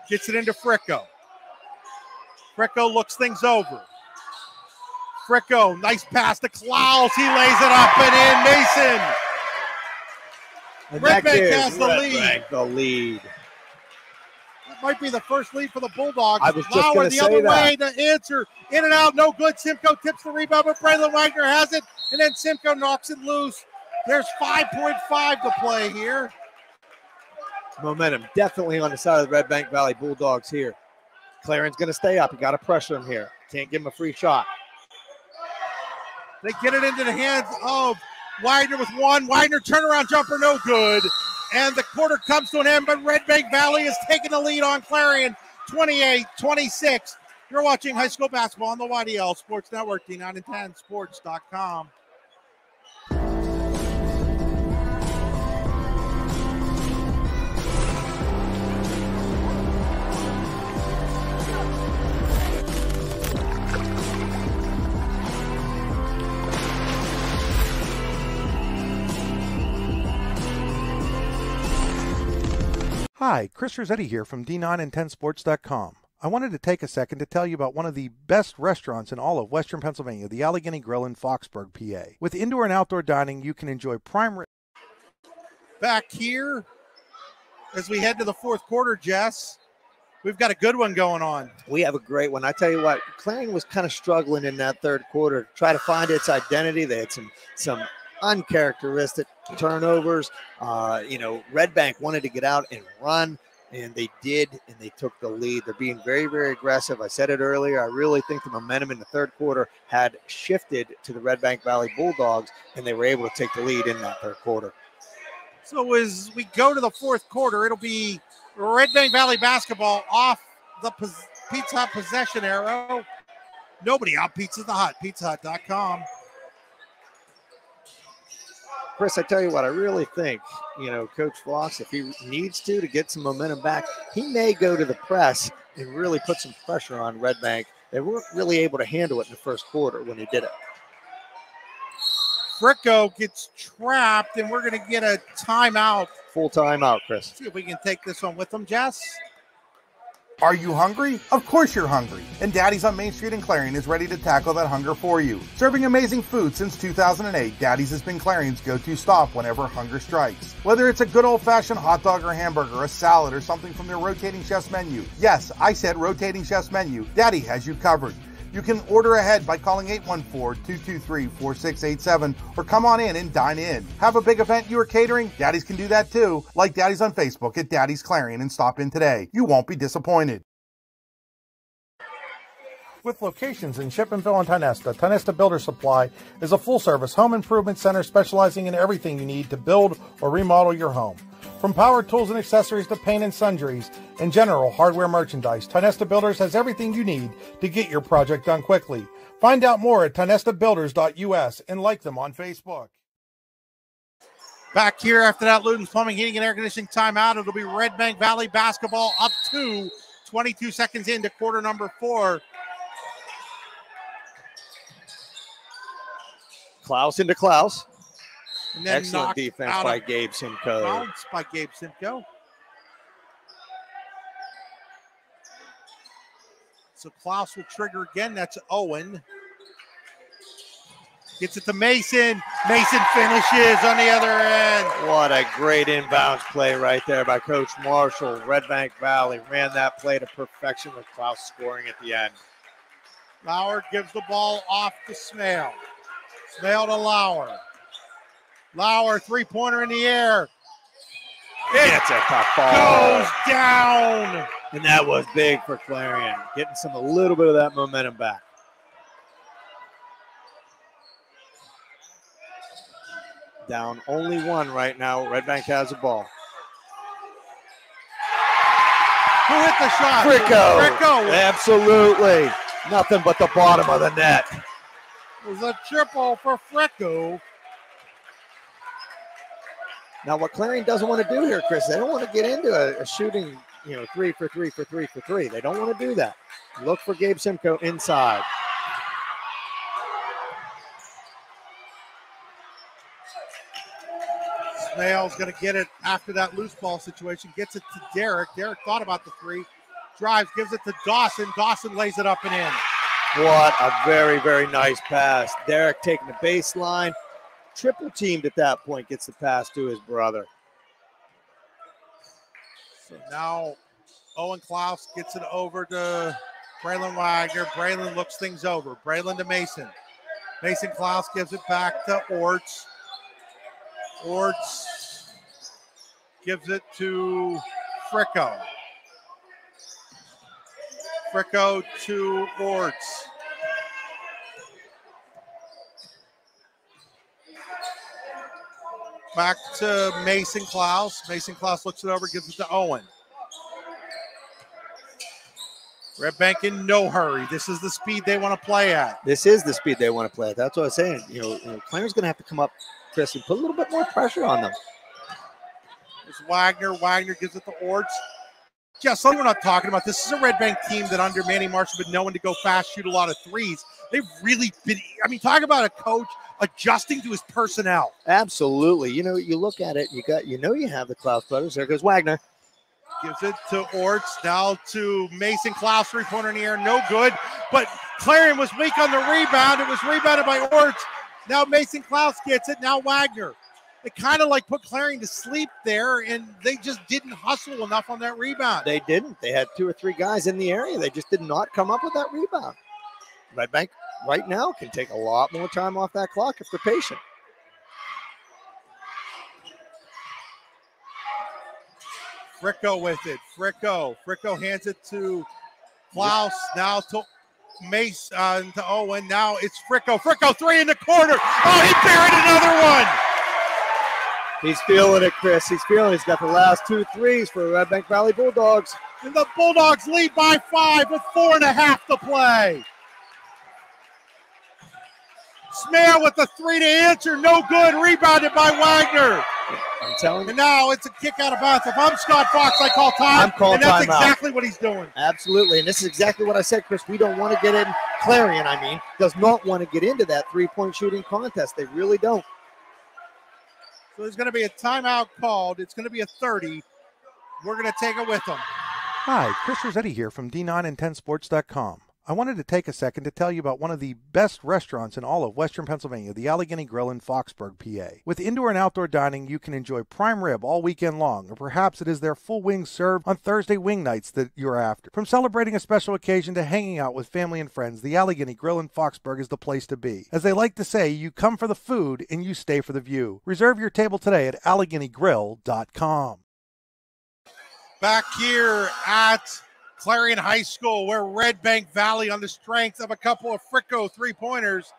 Gets it into Fricko. Fricko looks things over. Fricko, nice pass to Klaus. He lays it up and in. Mason. And Red Bank has the Red lead. Bank the lead. That might be the first lead for the Bulldogs. I was just Lauer the other that. way to answer. In and out, no good. Simcoe tips the rebound, but Braylon Wagner has it. And then Simcoe knocks it loose. There's 5.5 to play here. Momentum definitely on the side of the Red Bank Valley Bulldogs here. Clarion's going to stay up. You got to pressure him here. Can't give him a free shot. They get it into the hands of Wagner with one. Wagner turnaround jumper, no good. And the quarter comes to an end, but Red Bank Valley is taking the lead on Clarion 28 26. You're watching high school basketball on the YDL Sports Network, D9 and 10 Hi, Chris Rossetti here from D9 and 10sports.com. I wanted to take a second to tell you about one of the best restaurants in all of Western Pennsylvania, the Allegheny Grill in Foxburg, PA. With indoor and outdoor dining, you can enjoy prime. Ri- Back here, as we head to the fourth quarter, Jess, we've got a good one going on. We have a great one. I tell you what, Clarion was kind of struggling in that third quarter try to find its identity. They had some some uncharacteristic turnovers. Uh, you know, Red Bank wanted to get out and run, and they did, and they took the lead. They're being very, very aggressive. I said it earlier. I really think the momentum in the third quarter had shifted to the Red Bank Valley Bulldogs, and they were able to take the lead in that third quarter. So as we go to the fourth quarter, it'll be Red Bank Valley basketball off the Pizza possession arrow. Nobody out Pizza the Hut, pizzahut.com. Chris, I tell you what, I really think, you know, Coach Fox, if he needs to to get some momentum back, he may go to the press and really put some pressure on Red Bank. They weren't really able to handle it in the first quarter when he did it. Fricko gets trapped, and we're going to get a timeout. Full timeout, Chris. See if we can take this one with them, Jess. Are you hungry? Of course you're hungry. And Daddy's on Main Street in Clarion is ready to tackle that hunger for you. Serving amazing food since 2008, Daddy's has been Clarion's go-to stop whenever hunger strikes. Whether it's a good old-fashioned hot dog or hamburger, a salad, or something from their rotating chef's menu. Yes, I said rotating chef's menu. Daddy has you covered. You can order ahead by calling 814-223-4687 or come on in and dine in. Have a big event you are catering? Daddy's can do that too. Like Daddy's on Facebook at Daddy's Clarion and stop in today. You won't be disappointed. With locations in Shippenville and Tionesta, Tionesta Builder Supply is a full service home improvement center specializing in everything you need to build or remodel your home. From power tools and accessories to paint and sundries and general hardware merchandise, Tionesta Builders has everything you need to get your project done quickly. Find out more at tionestabuilders.us and like them on Facebook. Back here after that Luton's Plumbing, Heating, and Air Conditioning timeout, it'll be Red Bank Valley basketball up to 22 seconds into quarter number four. Klaus into Klaus. And then Excellent defense by Gabe Simcoe. by Gabe Simcoe. So Klaus will trigger again. That's Owen. Gets it to Mason. Mason finishes on the other end. What a great inbounds play right there by Coach Marshall. Red Bank Valley ran that play to perfection with Klaus scoring at the end. Lauer gives the ball off to Smale. Smale to Lauer. Lauer, three pointer in the air. It's a tough ball. Goes down. And that was big for Clarion, getting some a little bit of that momentum back. Down only one right now. Red Bank has the ball. Who hit the shot? Fricko. Fricko. Absolutely. Nothing but the bottom of the net. It was a triple for Fricko. Now, what Clarion doesn't want to do here, Chris, they don't want to get into a, a shooting, you know, three for three for three for three. They don't want to do that. Look for Gabe Simcoe inside. Smale's going to get it after that loose ball situation. Gets it to Derek. Derek thought about the three. Drives, gives it to Dawson. Dawson lays it up and in. What a very, very nice pass. Derek taking the baseline. Triple teamed at that point, gets the pass to his brother. So now Owen Klaus gets it over to Braylon Wagner. Braylon looks things over. Braylon to Mason. Mason Klaus gives it back to Orts. Orts gives it to Fricko. Fricko to Orts. Back to Mason Klaus. Mason Klaus looks it over, gives it to Owen. Red Bank in no hurry. This is the speed they want to play at. This is the speed they want to play at. That's what I was saying. You know, you know Clarion's going to have to come up, Chris, and put a little bit more pressure on them. It's Wagner. Wagner gives it to Orts. Yeah, something we're not talking about. This is a Red Bank team that under Manny Marshall been known to go fast, shoot a lot of threes. They've really been. I mean, talk about a coach adjusting to his personnel. Absolutely. You know, you look at it, you got, you know, you have the Klaus brothers. There goes Wagner. Gives it to Orts. Now to Mason Klaus, three pointer in the air. No good. But Clarion was weak on the rebound. It was rebounded by Orts. Now Mason Klaus gets it. Now Wagner. They kind of like put Clarion to sleep there, and they just didn't hustle enough on that rebound. They didn't. They had two or three guys in the area. They just did not come up with that rebound. Red Bank right now can take a lot more time off that clock if they're patient. Fricko with it. Fricko. Fricko hands it to Klaus. Now to Mace uh, to Owen. Now it's Fricko. Fricko three in the corner. Oh, he buried another one. He's feeling it, Chris. He's feeling it. He's got the last two threes for the Red Bank Valley Bulldogs. And the Bulldogs lead by five with four and a half to play. Smale with the three to answer. No good. Rebounded by Wagner. I'm telling you. And now it's a kick out of bounds. If I'm Scott Fox, I call time. I'm calling and that's exactly what he's doing. Absolutely. And this is exactly what I said, Chris. We don't want to get in. Clarion, I mean, does not want to get into that three point shooting contest. They really don't. There's going to be a timeout called. It's going to be a 30. We're going to take it with them. Hi, Chris Rossetti here from D9and10sports.com. I wanted to take a second to tell you about one of the best restaurants in all of Western Pennsylvania, the Allegheny Grill in Foxburg, PA. With indoor and outdoor dining, you can enjoy prime rib all weekend long, or perhaps it is their full wings served on Thursday wing nights that you're after. From celebrating a special occasion to hanging out with family and friends, the Allegheny Grill in Foxburg is the place to be. As they like to say, you come for the food and you stay for the view. Reserve your table today at AlleghenyGrill.com. Back here at Clarion High School, where Red Bank Valley, on the strength of a couple of Fricko three pointers,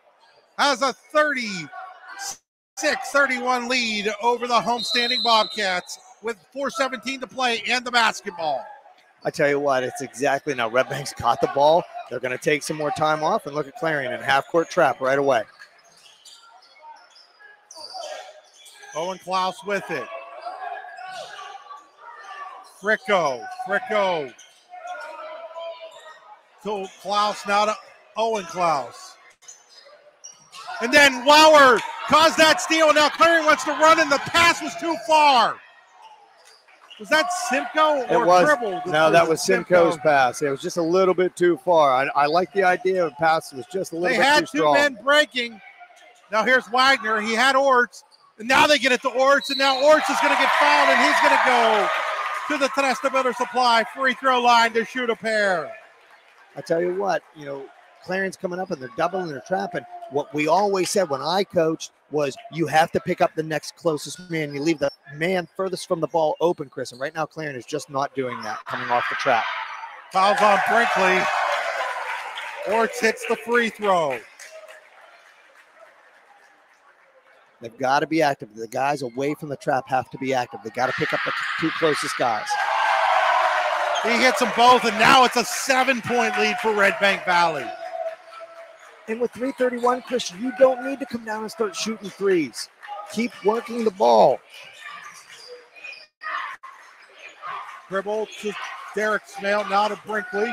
has a 36 31 lead over the homestanding Bobcats with 4.17 to play and the basketball. I tell you what, it's exactly now. Red Bank's caught the ball. They're going to take some more time off and look at Clarion in half court trap right away. Owen Klaus with it. Fricko, Fricko. To Klaus, now to Owen Klaus. And then Lauer caused that steal. Now Clarion wants to run, and the pass was too far. Was that Simcoe or It was Cribble? no, that was Simcoe's pass. It was just a little bit too far. I, I like the idea of pass. It was just a little They bit had too two strong. men breaking. Now here's Wagner. He had Orts, and now they get it to Orts, and now Orts is going to get fouled, and he's going to go to the Tionesta Builder Supply free throw line to shoot a pair. I tell you what, you know, Clarion's coming up and they're doubling, they're trapping. What we always said when I coached was you have to pick up the next closest man. You leave the man furthest from the ball open, Chris. And right now, Clarion is just not doing that coming off the trap. Fouls on Brinkley. Orts hits the free throw. They've got to be active. The guys away from the trap have to be active. They got to pick up the two closest guys. He hits them both, and now it's a seven point lead for Red Bank Valley. And with 331, Chris, you don't need to come down and start shooting threes. Keep working the ball. Cribble to Derek Smale, now to Brinkley.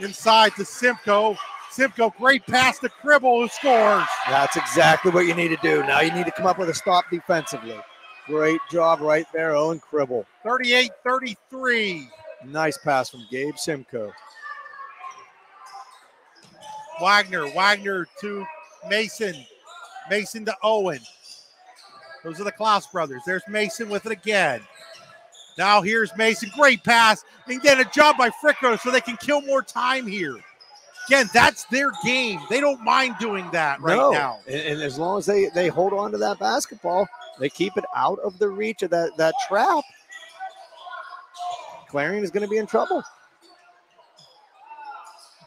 Inside to Simcoe. Simcoe, great pass to Cribble, who scores. That's exactly what you need to do. Now you need to come up with a stop defensively. Great job right there, Owen Cribble. 38 33. Nice pass from Gabe Simcoe. Wagner, Wagner to Mason, Mason to Owen. Those are the Klaus brothers. There's Mason with it again. Now here's Mason. Great pass. And then a job by Fricko so they can kill more time here. Again, that's their game. They don't mind doing that right no. now. And, and as long as they, they hold on to that basketball, they keep it out of the reach of that, that trap. Clarion is going to be in trouble.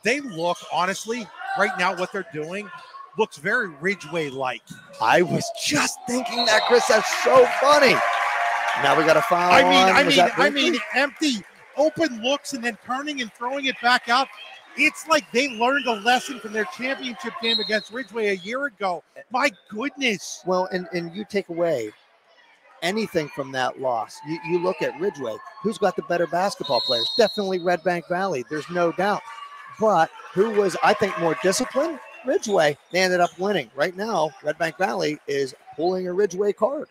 They look, honestly, right now, what they're doing looks very Ridgway like. I was just thinking that, Chris. That's so funny. Now we got a foul. I mean, on- I was mean, I mean, empty, open looks and then turning and throwing it back out. It's like they learned a lesson from their championship game against Ridgway a year ago. My goodness. Well, and, and you take away anything from that loss. You, you look at Ridgway. Who's got the better basketball players? Definitely Red Bank Valley. There's no doubt. But who was, I think, more disciplined? Ridgway. They ended up winning. Right now, Red Bank Valley is pulling a Ridgway card.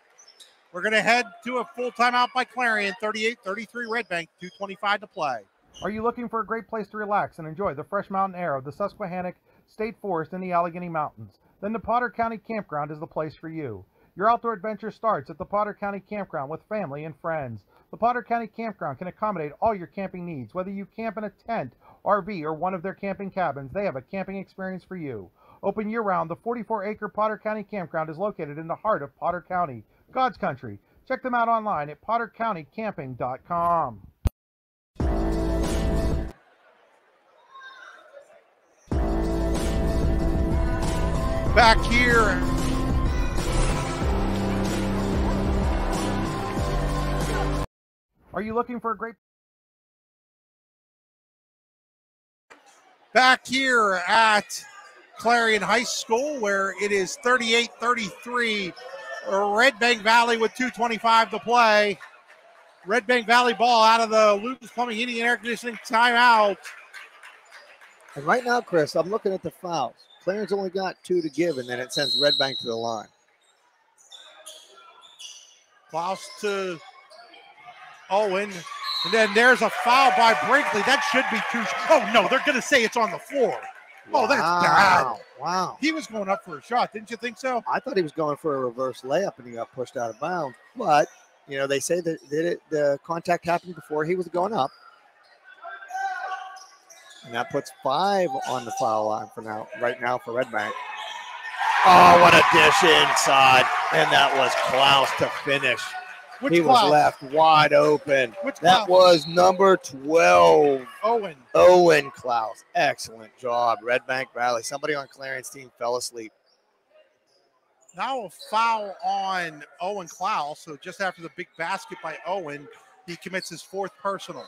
We're going to head to a full timeout by Clarion, 38 33 Red Bank, 225 to play. Are you looking for a great place to relax and enjoy the fresh mountain air of the Susquehannock State Forest in the Allegheny Mountains? Then the Potter County Campground is the place for you. Your outdoor adventure starts at the Potter County Campground with family and friends. The Potter County Campground can accommodate all your camping needs. Whether you camp in a tent, RV, or one of their camping cabins, they have a camping experience for you. Open year round, the 44 acre Potter County Campground is located in the heart of Potter County, God's country. Check them out online at pottercountycamping.com. Back here. Are you looking for a great back here at Clarion High School, where it is 38 33. Red Bank Valley with 225 to play. Red Bank Valley ball out of the Lucas Plumbing Heating and Air Conditioning timeout. And right now, Chris, I'm looking at the fouls. Clarion's only got two to give, and then it sends Red Bank to the line. Klaus to Oh, Owen. And then there's a foul by Brinkley. That should be two. Oh, no, they're going to say it's on the floor. Oh, that's bad. Wow. Wow. He was going up for a shot. Didn't you think so? I thought he was going for a reverse layup and he got pushed out of bounds. But, you know, they say that, that it, the contact happened before he was going up. And that puts five on the foul line for now, right now for Red Bank. Oh, what a dish inside. And that was Klaus to finish. Which he Klaus? was left wide open. Which That Klaus? was number 12, Owen. Owen Klaus. Excellent job, Red Bank Valley. Somebody on Clarion's team fell asleep. Now a foul on Owen Klaus. So just after the big basket by Owen, he commits his fourth personal.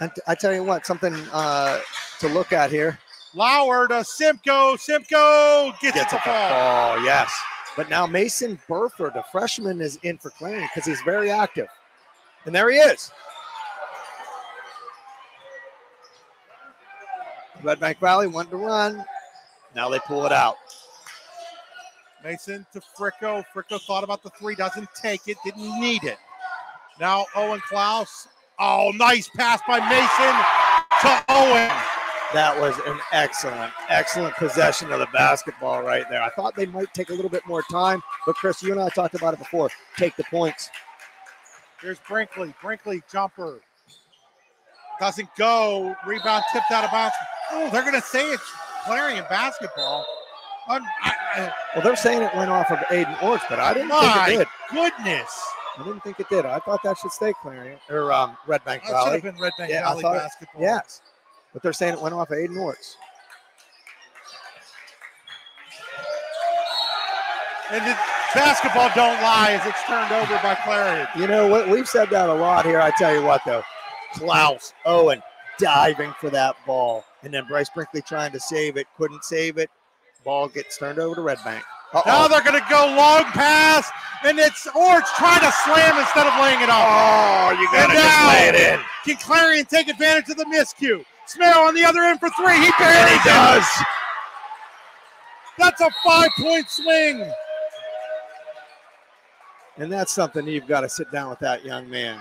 And I tell you what, something uh, to look at here. Lauer to Simcoe. Simcoe gets, Gets the fall. ball, yes. But now Mason Burford, a freshman, is in for Clarion because he's very active. And there he is. Red Bank Valley wanted to run. Now they pull it out. Mason to Fricko. Fricko thought about the three, doesn't take it, didn't need it. Now Owen Klaus. Oh, nice pass by Mason to Owen. That was an excellent, excellent possession of the basketball right there. I thought they might take a little bit more time, but Chris, you and I talked about it before. Take the points. Here's Brinkley. Brinkley jumper. Doesn't go. Rebound tipped out of bounds. Oh, they're going to say it's Clarion basketball. Un- Well, they're saying it went off of Aiden Orts, but I didn't My think it did. goodness. I didn't think it did. I thought that should stay Clarion or um, Red Bank That should have been Red Bank Yeah, Valley thought basketball. Yes, but they're saying it went off of Aiden Orts. And the basketball don't lie as it's turned over by Clarion. You know what? We've said that a lot here. I tell you what, though, Klaus Owen diving for that ball, and then Bryce Brinkley trying to save it, couldn't save it. Ball gets turned over to Red Bank. Now Uh-oh. they're going to go long pass, and it's Orts trying to slam instead of laying it off. Oh, you gotta just lay it in. Can Clarion take advantage of the miscue? Smale on the other end for three. He barely he does. That's a five-point swing. And that's something you've got to sit down with that young man.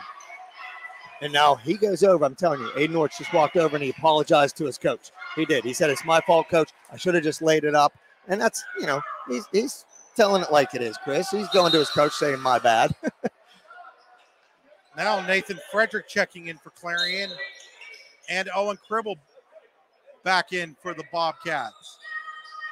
And now he goes over. I'm telling you, Aiden Orts just walked over and he apologized to his coach. He did. He said, It's my fault, coach. I should have just laid it up. And that's, you know, he's, he's telling it like it is, Chris. He's going to his coach saying, My bad. (laughs) Now Nathan Frederick checking in for Clarion, and Owen Cribble back in for the Bobcats.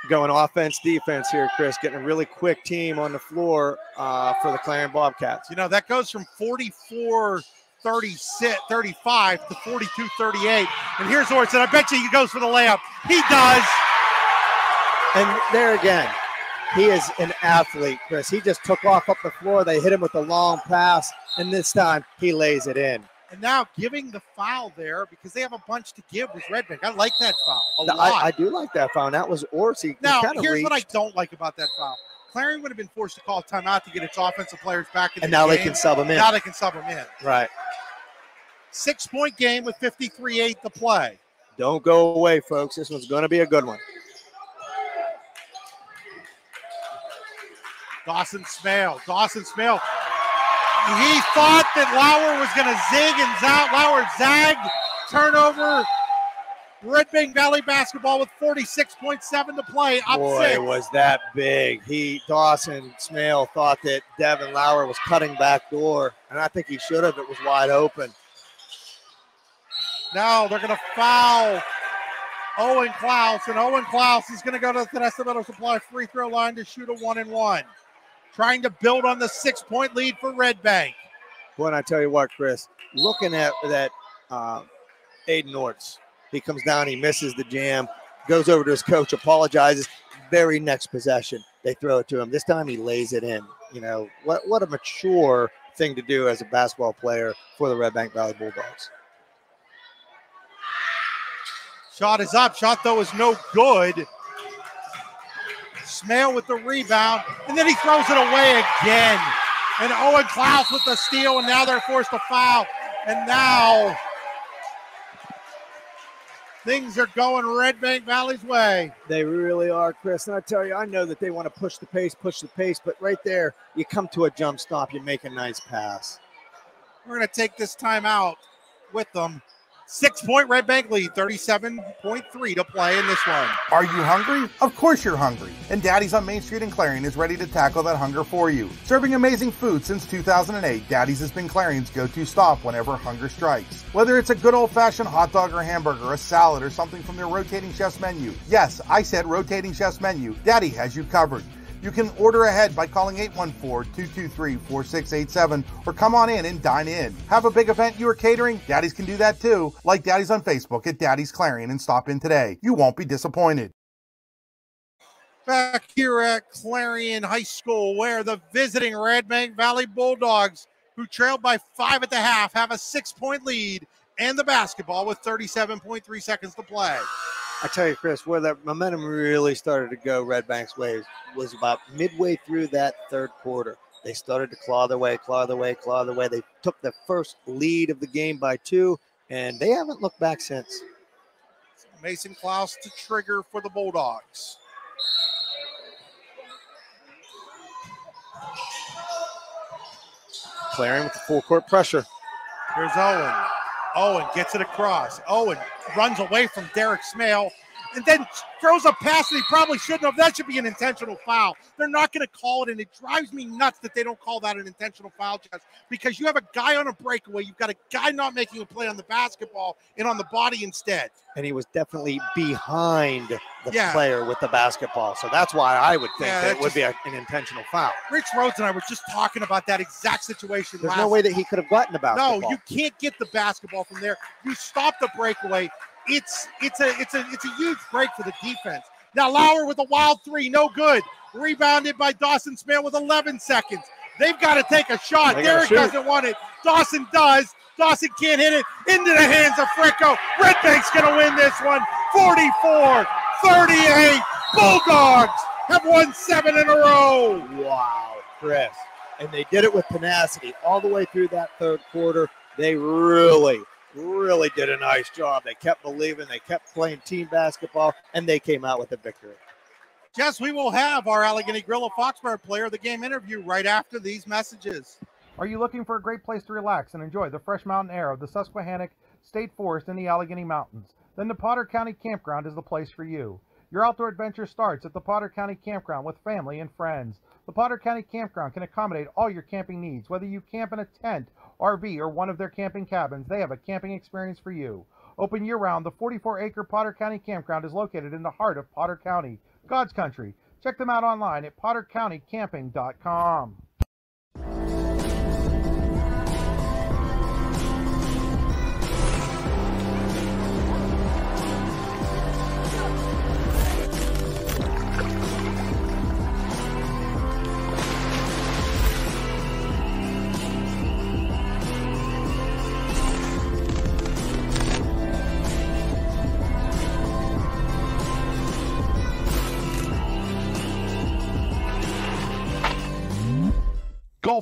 going offense, defense here, Chris. Getting a really quick team on the floor uh, for the Clarion Bobcats. You know, that goes from 44 36, 35 to 42 38. And here's Orson. I bet you he goes for the layup. He does. And there again, he is an athlete, Chris. He just took off up the floor. They hit him with a long pass, and this time he lays it in. And now giving the foul there because they have a bunch to give with Red Bank. I like that foul a lot. I, I do like that foul. and That was Orsi. now, here's what I don't like about that foul. Clarion would have been forced to call a timeout to get its offensive players back in the game. and the now they can sub him in. Now they can sub them in. Right. Six point game with 53 8 to play. Don't go away, folks. This one's going to be a good one. Dawson Smale. Dawson Smale he thought that Lauer was going to zig and zag. Lauer zagged, turnover. Red Bank Valley basketball with 46.7 to play. Up Boy, six. was that big. He Dawson Smale thought that Devin Lauer was cutting back door, and I think he should have. It was wide open. Now they're going to foul Owen Klaus, and Owen Klaus is going to go to the Tedesco Metal Supply free throw line to shoot a one and one, trying to build on the six point lead for Red Bank. Boy, and I tell you what, Chris, looking at that uh, Aiden Orts, he comes down, he misses the jam, goes over to his coach, apologizes. Very next possession, they throw it to him. This time he lays it in. You know, what, what a mature thing to do as a basketball player for the Red Bank Valley Bulldogs. Shot is up. Shot though is no good. Smale with the rebound, and then he throws it away again. And Owen Klaus with the steal, and now they're forced to foul. And now things are going Red Bank Valley's way. They really are, Chris. And I tell you, I know that they want to push the pace, push the pace, but right there, you come to a jump stop, you make a nice pass. We're going to take this time out with them. Six point Red Bank lead, 37.3 to play in this one. Are you hungry? Of course you're hungry. And Daddy's on Main Street in Clarion is ready to tackle that hunger for you. Serving amazing food since 2008, Daddy's has been Clarion's go-to stop whenever hunger strikes. Whether it's a good old-fashioned hot dog or hamburger, a salad, or something from their rotating chef's menu. Yes, I said rotating chef's menu. Daddy has you covered. You can order ahead by calling 814-223-4687 or come on in and dine in. Have a big event you are catering? Daddies can do that too. Like Daddies on Facebook at Daddy's Clarion and stop in today. You won't be disappointed. Back here at Clarion High School, where the visiting Red Bank Valley Bulldogs, who trailed by five at the half, have a six point lead and the basketball with 37.3 seconds to play. I tell you, Chris, where that momentum really started to go Red Bank's way was about midway through that third quarter. They started to claw their way, claw their way, claw their way. They took the first lead of the game by two, and they haven't looked back since. Mason Klaus to trigger for the Bulldogs. Clarion with the full court pressure. Here's Owen. Owen gets it across. Owen runs away from Derek Smale and then throws a pass that he probably shouldn't have. That should be an intentional foul. They're not going to call it, and it drives me nuts that they don't call that an intentional foul, Jess, because you have a guy on a breakaway. You've got a guy not making a play on the basketball and on the body instead. And he was definitely behind the Yeah. player with the basketball. So that's why I would think Yeah, that that it would be a- an intentional foul. Rich Rhodes and I were just talking about that exact situation. There's last no way that he could have gotten the basketball. No, you can't get the basketball from there. You stop the breakaway. It's it's a it's a it's a huge break for the defense. Now Lauer with a wild three, no good. Rebounded by Dawson Smith with 11 seconds. They've got to take a shot. They Derek doesn't want it. Dawson does. Dawson can't hit it into the hands of Fricko. Red Bank's going to win this one 44 38. Bulldogs have won seven in a row. Wow, Chris. And they did it with tenacity all the way through that third quarter. They really, really did a nice job. They kept believing, they kept playing team basketball, and they came out with a victory. Jess, we will have our Allegheny Grill of Foxburg player of the game interview right after these messages. Are you looking for a great place to relax and enjoy the fresh mountain air of the Susquehannock State Forest in the Allegheny Mountains? Then the Potter County Campground is the place for you. Your outdoor adventure starts at the Potter County Campground with family and friends. The Potter County Campground can accommodate all your camping needs, whether you camp in a tent, RV, or one of their camping cabins. They have a camping experience for you. Open year round, the 44 acre Potter County Campground is located in the heart of Potter County, God's country. Check them out online at pottercountycamping.com.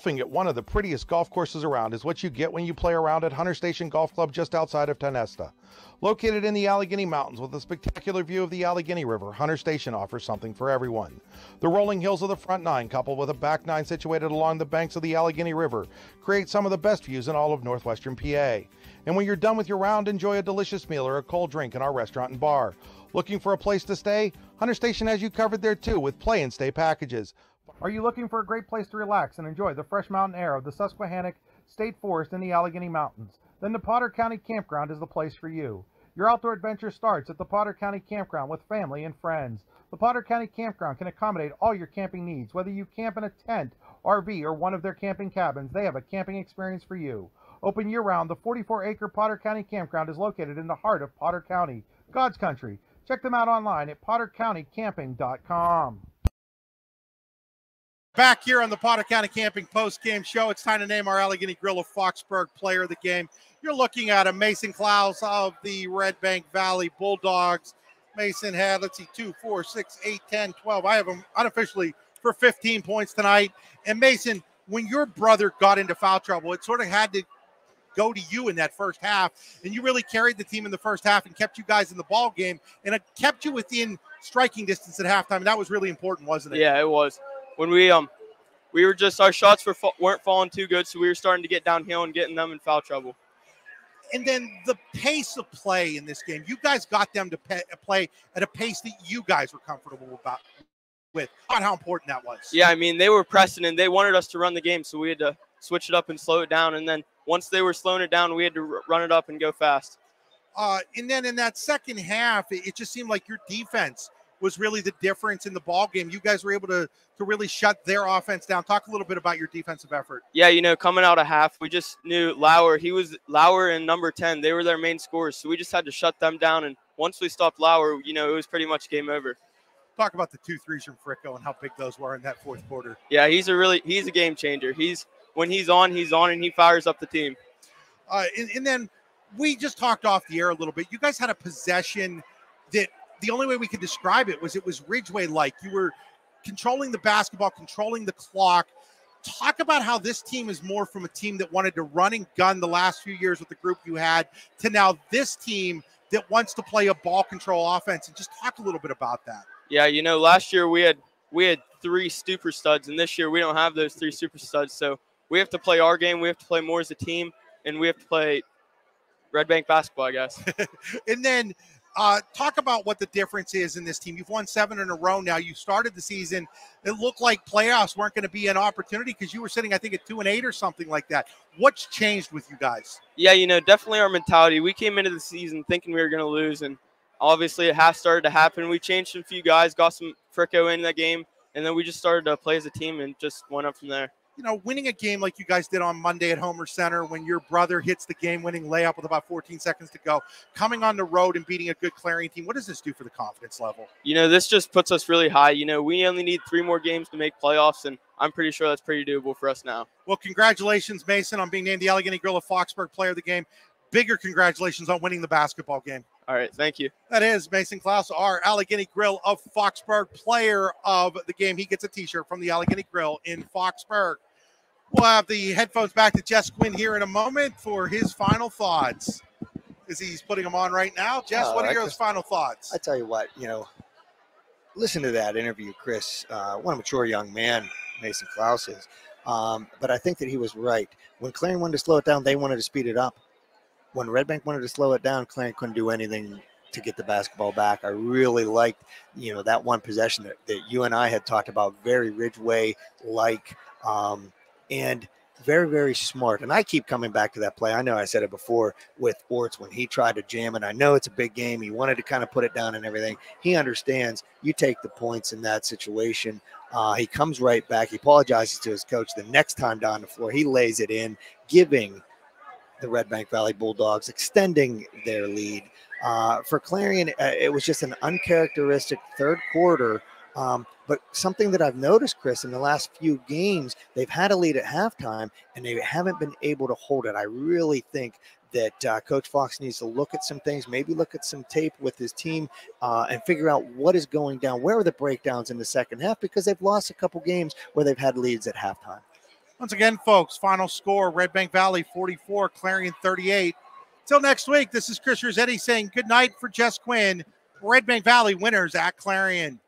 Golfing at one of the prettiest golf courses around is what you get when you play around at Hunter Station Golf Club just outside of Tionesta. Located in the Allegheny Mountains with a spectacular view of the Allegheny River, Hunter Station offers something for everyone. The rolling hills of the front nine, coupled with a back nine situated along the banks of the Allegheny River, create some of the best views in all of northwestern PA. And when you're done with your round, enjoy a delicious meal or a cold drink in our restaurant and bar. Looking for a place to stay? Hunter Station has you covered there too with play and stay packages. Are you looking for a great place to relax and enjoy the fresh mountain air of the Susquehannock State Forest in the Allegheny Mountains? Then the Potter County Campground is the place for you. Your outdoor adventure starts at the Potter County Campground with family and friends. The Potter County Campground can accommodate all your camping needs. Whether you camp in a tent, RV, or one of their camping cabins, they have a camping experience for you. Open year round, the 44 acre Potter County Campground is located in the heart of Potter County, God's country. Check them out online at pottercountycamping.com. Back here on the Potter County Camping Post Game Show, it's time to name our Allegheny Grill of Foxburg player of the game. You're looking at a Mason Klaus of the Red Bank Valley Bulldogs. Mason had, let's see, two, four, six, eight, 10, 12. I have him unofficially for 15 points tonight. And Mason, when your brother got into foul trouble, it sort of had to go to you in that first half. And you really carried the team in the first half and kept you guys in the ball game and it kept you within striking distance at halftime. And that was really important, wasn't it? Yeah, it was when we um we were just our shots were weren't falling too good, so we were starting to get downhill and getting them in foul trouble. And then the pace of play in this game, you guys got them to play at a pace that you guys were comfortable about with. On how important that was. Yeah, I mean they were pressing and they wanted us to run the game, so we had to switch it up and slow it down. And then once they were slowing it down, we had to run it up and go fast. Uh, and then in that second half, it, it just seemed like your defense was really the difference in the ball game. You guys were able to to really shut their offense down. Talk a little bit about your defensive effort. Yeah, you know, coming out of half, we just knew Lauer. He was Lauer and number ten. They were their main scorers, so we just had to shut them down. And once we stopped Lauer, you know, it was pretty much game over. Talk about the two threes from Fricko and how big those were in that fourth quarter. Yeah, he's a really he's a game changer. He's when he's on, he's on, and he fires up the team. Uh, and, and then we just talked off the air a little bit. You guys had a possession that the only way we could describe it was it was Ridgway like. You were controlling the basketball, controlling the clock. Talk about how this team is more from a team that wanted to run and gun the last few years with the group you had to now this team that wants to play a ball control offense and just talk a little bit about that. Yeah, you know, last year we had we had three super studs and this year we don't have those three super studs. So we have to play our game, we have to play more as a team, and we have to play Red Bank basketball, I guess. (laughs) and then uh, talk about what the difference is in this team. You've won seven in a row now. You started the season. It looked like playoffs weren't going to be an opportunity because you were sitting, I think, at two and eight or something like that. What's changed with you guys? Yeah, you know, definitely our mentality. We came into the season thinking we were going to lose, and obviously it has started to happen. We changed a few guys, got some Fricko in that game, and then we just started to play as a team and just went up from there you know, winning a game like you guys did on Monday at Homer Center when your brother hits the game winning layup with about 14 seconds to go, coming on the road and beating a good Clarion team, what does this do for the confidence level? You know, this just puts us really high. You know, we only need three more games to make playoffs, and I'm pretty sure that's pretty doable for us now. Well, congratulations, Mason, on being named the Allegheny Grill of Foxburg Player of the Game. Bigger congratulations on winning the basketball game. All right, thank you. That is Mason Klaus, our Allegheny Grill of Foxburg Player of the Game. He gets a T-shirt from the Allegheny Grill in Foxburg. We'll have the headphones back to Jess Quinn here in a moment for his final thoughts. As he's putting them on right now. Jess, what are your final thoughts? I tell you what, you know, listen to that interview, Chris. Uh, what a mature young man Mason Klaus is. Um, but I think that he was right. When Clarion wanted to slow it down, they wanted to speed it up. When Red Bank wanted to slow it down, Clarion couldn't do anything to get the basketball back. I really liked, you know, that one possession that, that you and I had talked about, very Ridgway like. Um, and very, very smart. And I keep coming back to that play. I know I said it before with Orts when he tried to jam it. I know it's a big game. He wanted to kind of put it down and everything. He understands you take the points in that situation. Uh, he comes right back. He apologizes to his coach. The next time down the floor, he lays it in, giving the Red Bank Valley Bulldogs, extending their lead. Uh, for Clarion, uh, it was just an uncharacteristic third quarter um, but something that I've noticed, Chris, in the last few games, they've had a lead at halftime and they haven't been able to hold it. I really think that uh, Coach Fox needs to look at some things, maybe look at some tape with his team uh, and figure out what is going down. Where are the breakdowns in the second half? Because they've lost a couple games where they've had leads at halftime. Once again, folks, final score Red Bank Valley 44, Clarion 38. Till next week, this is Chris Rossetti saying good night for Jess Quinn. Red Bank Valley winners at Clarion.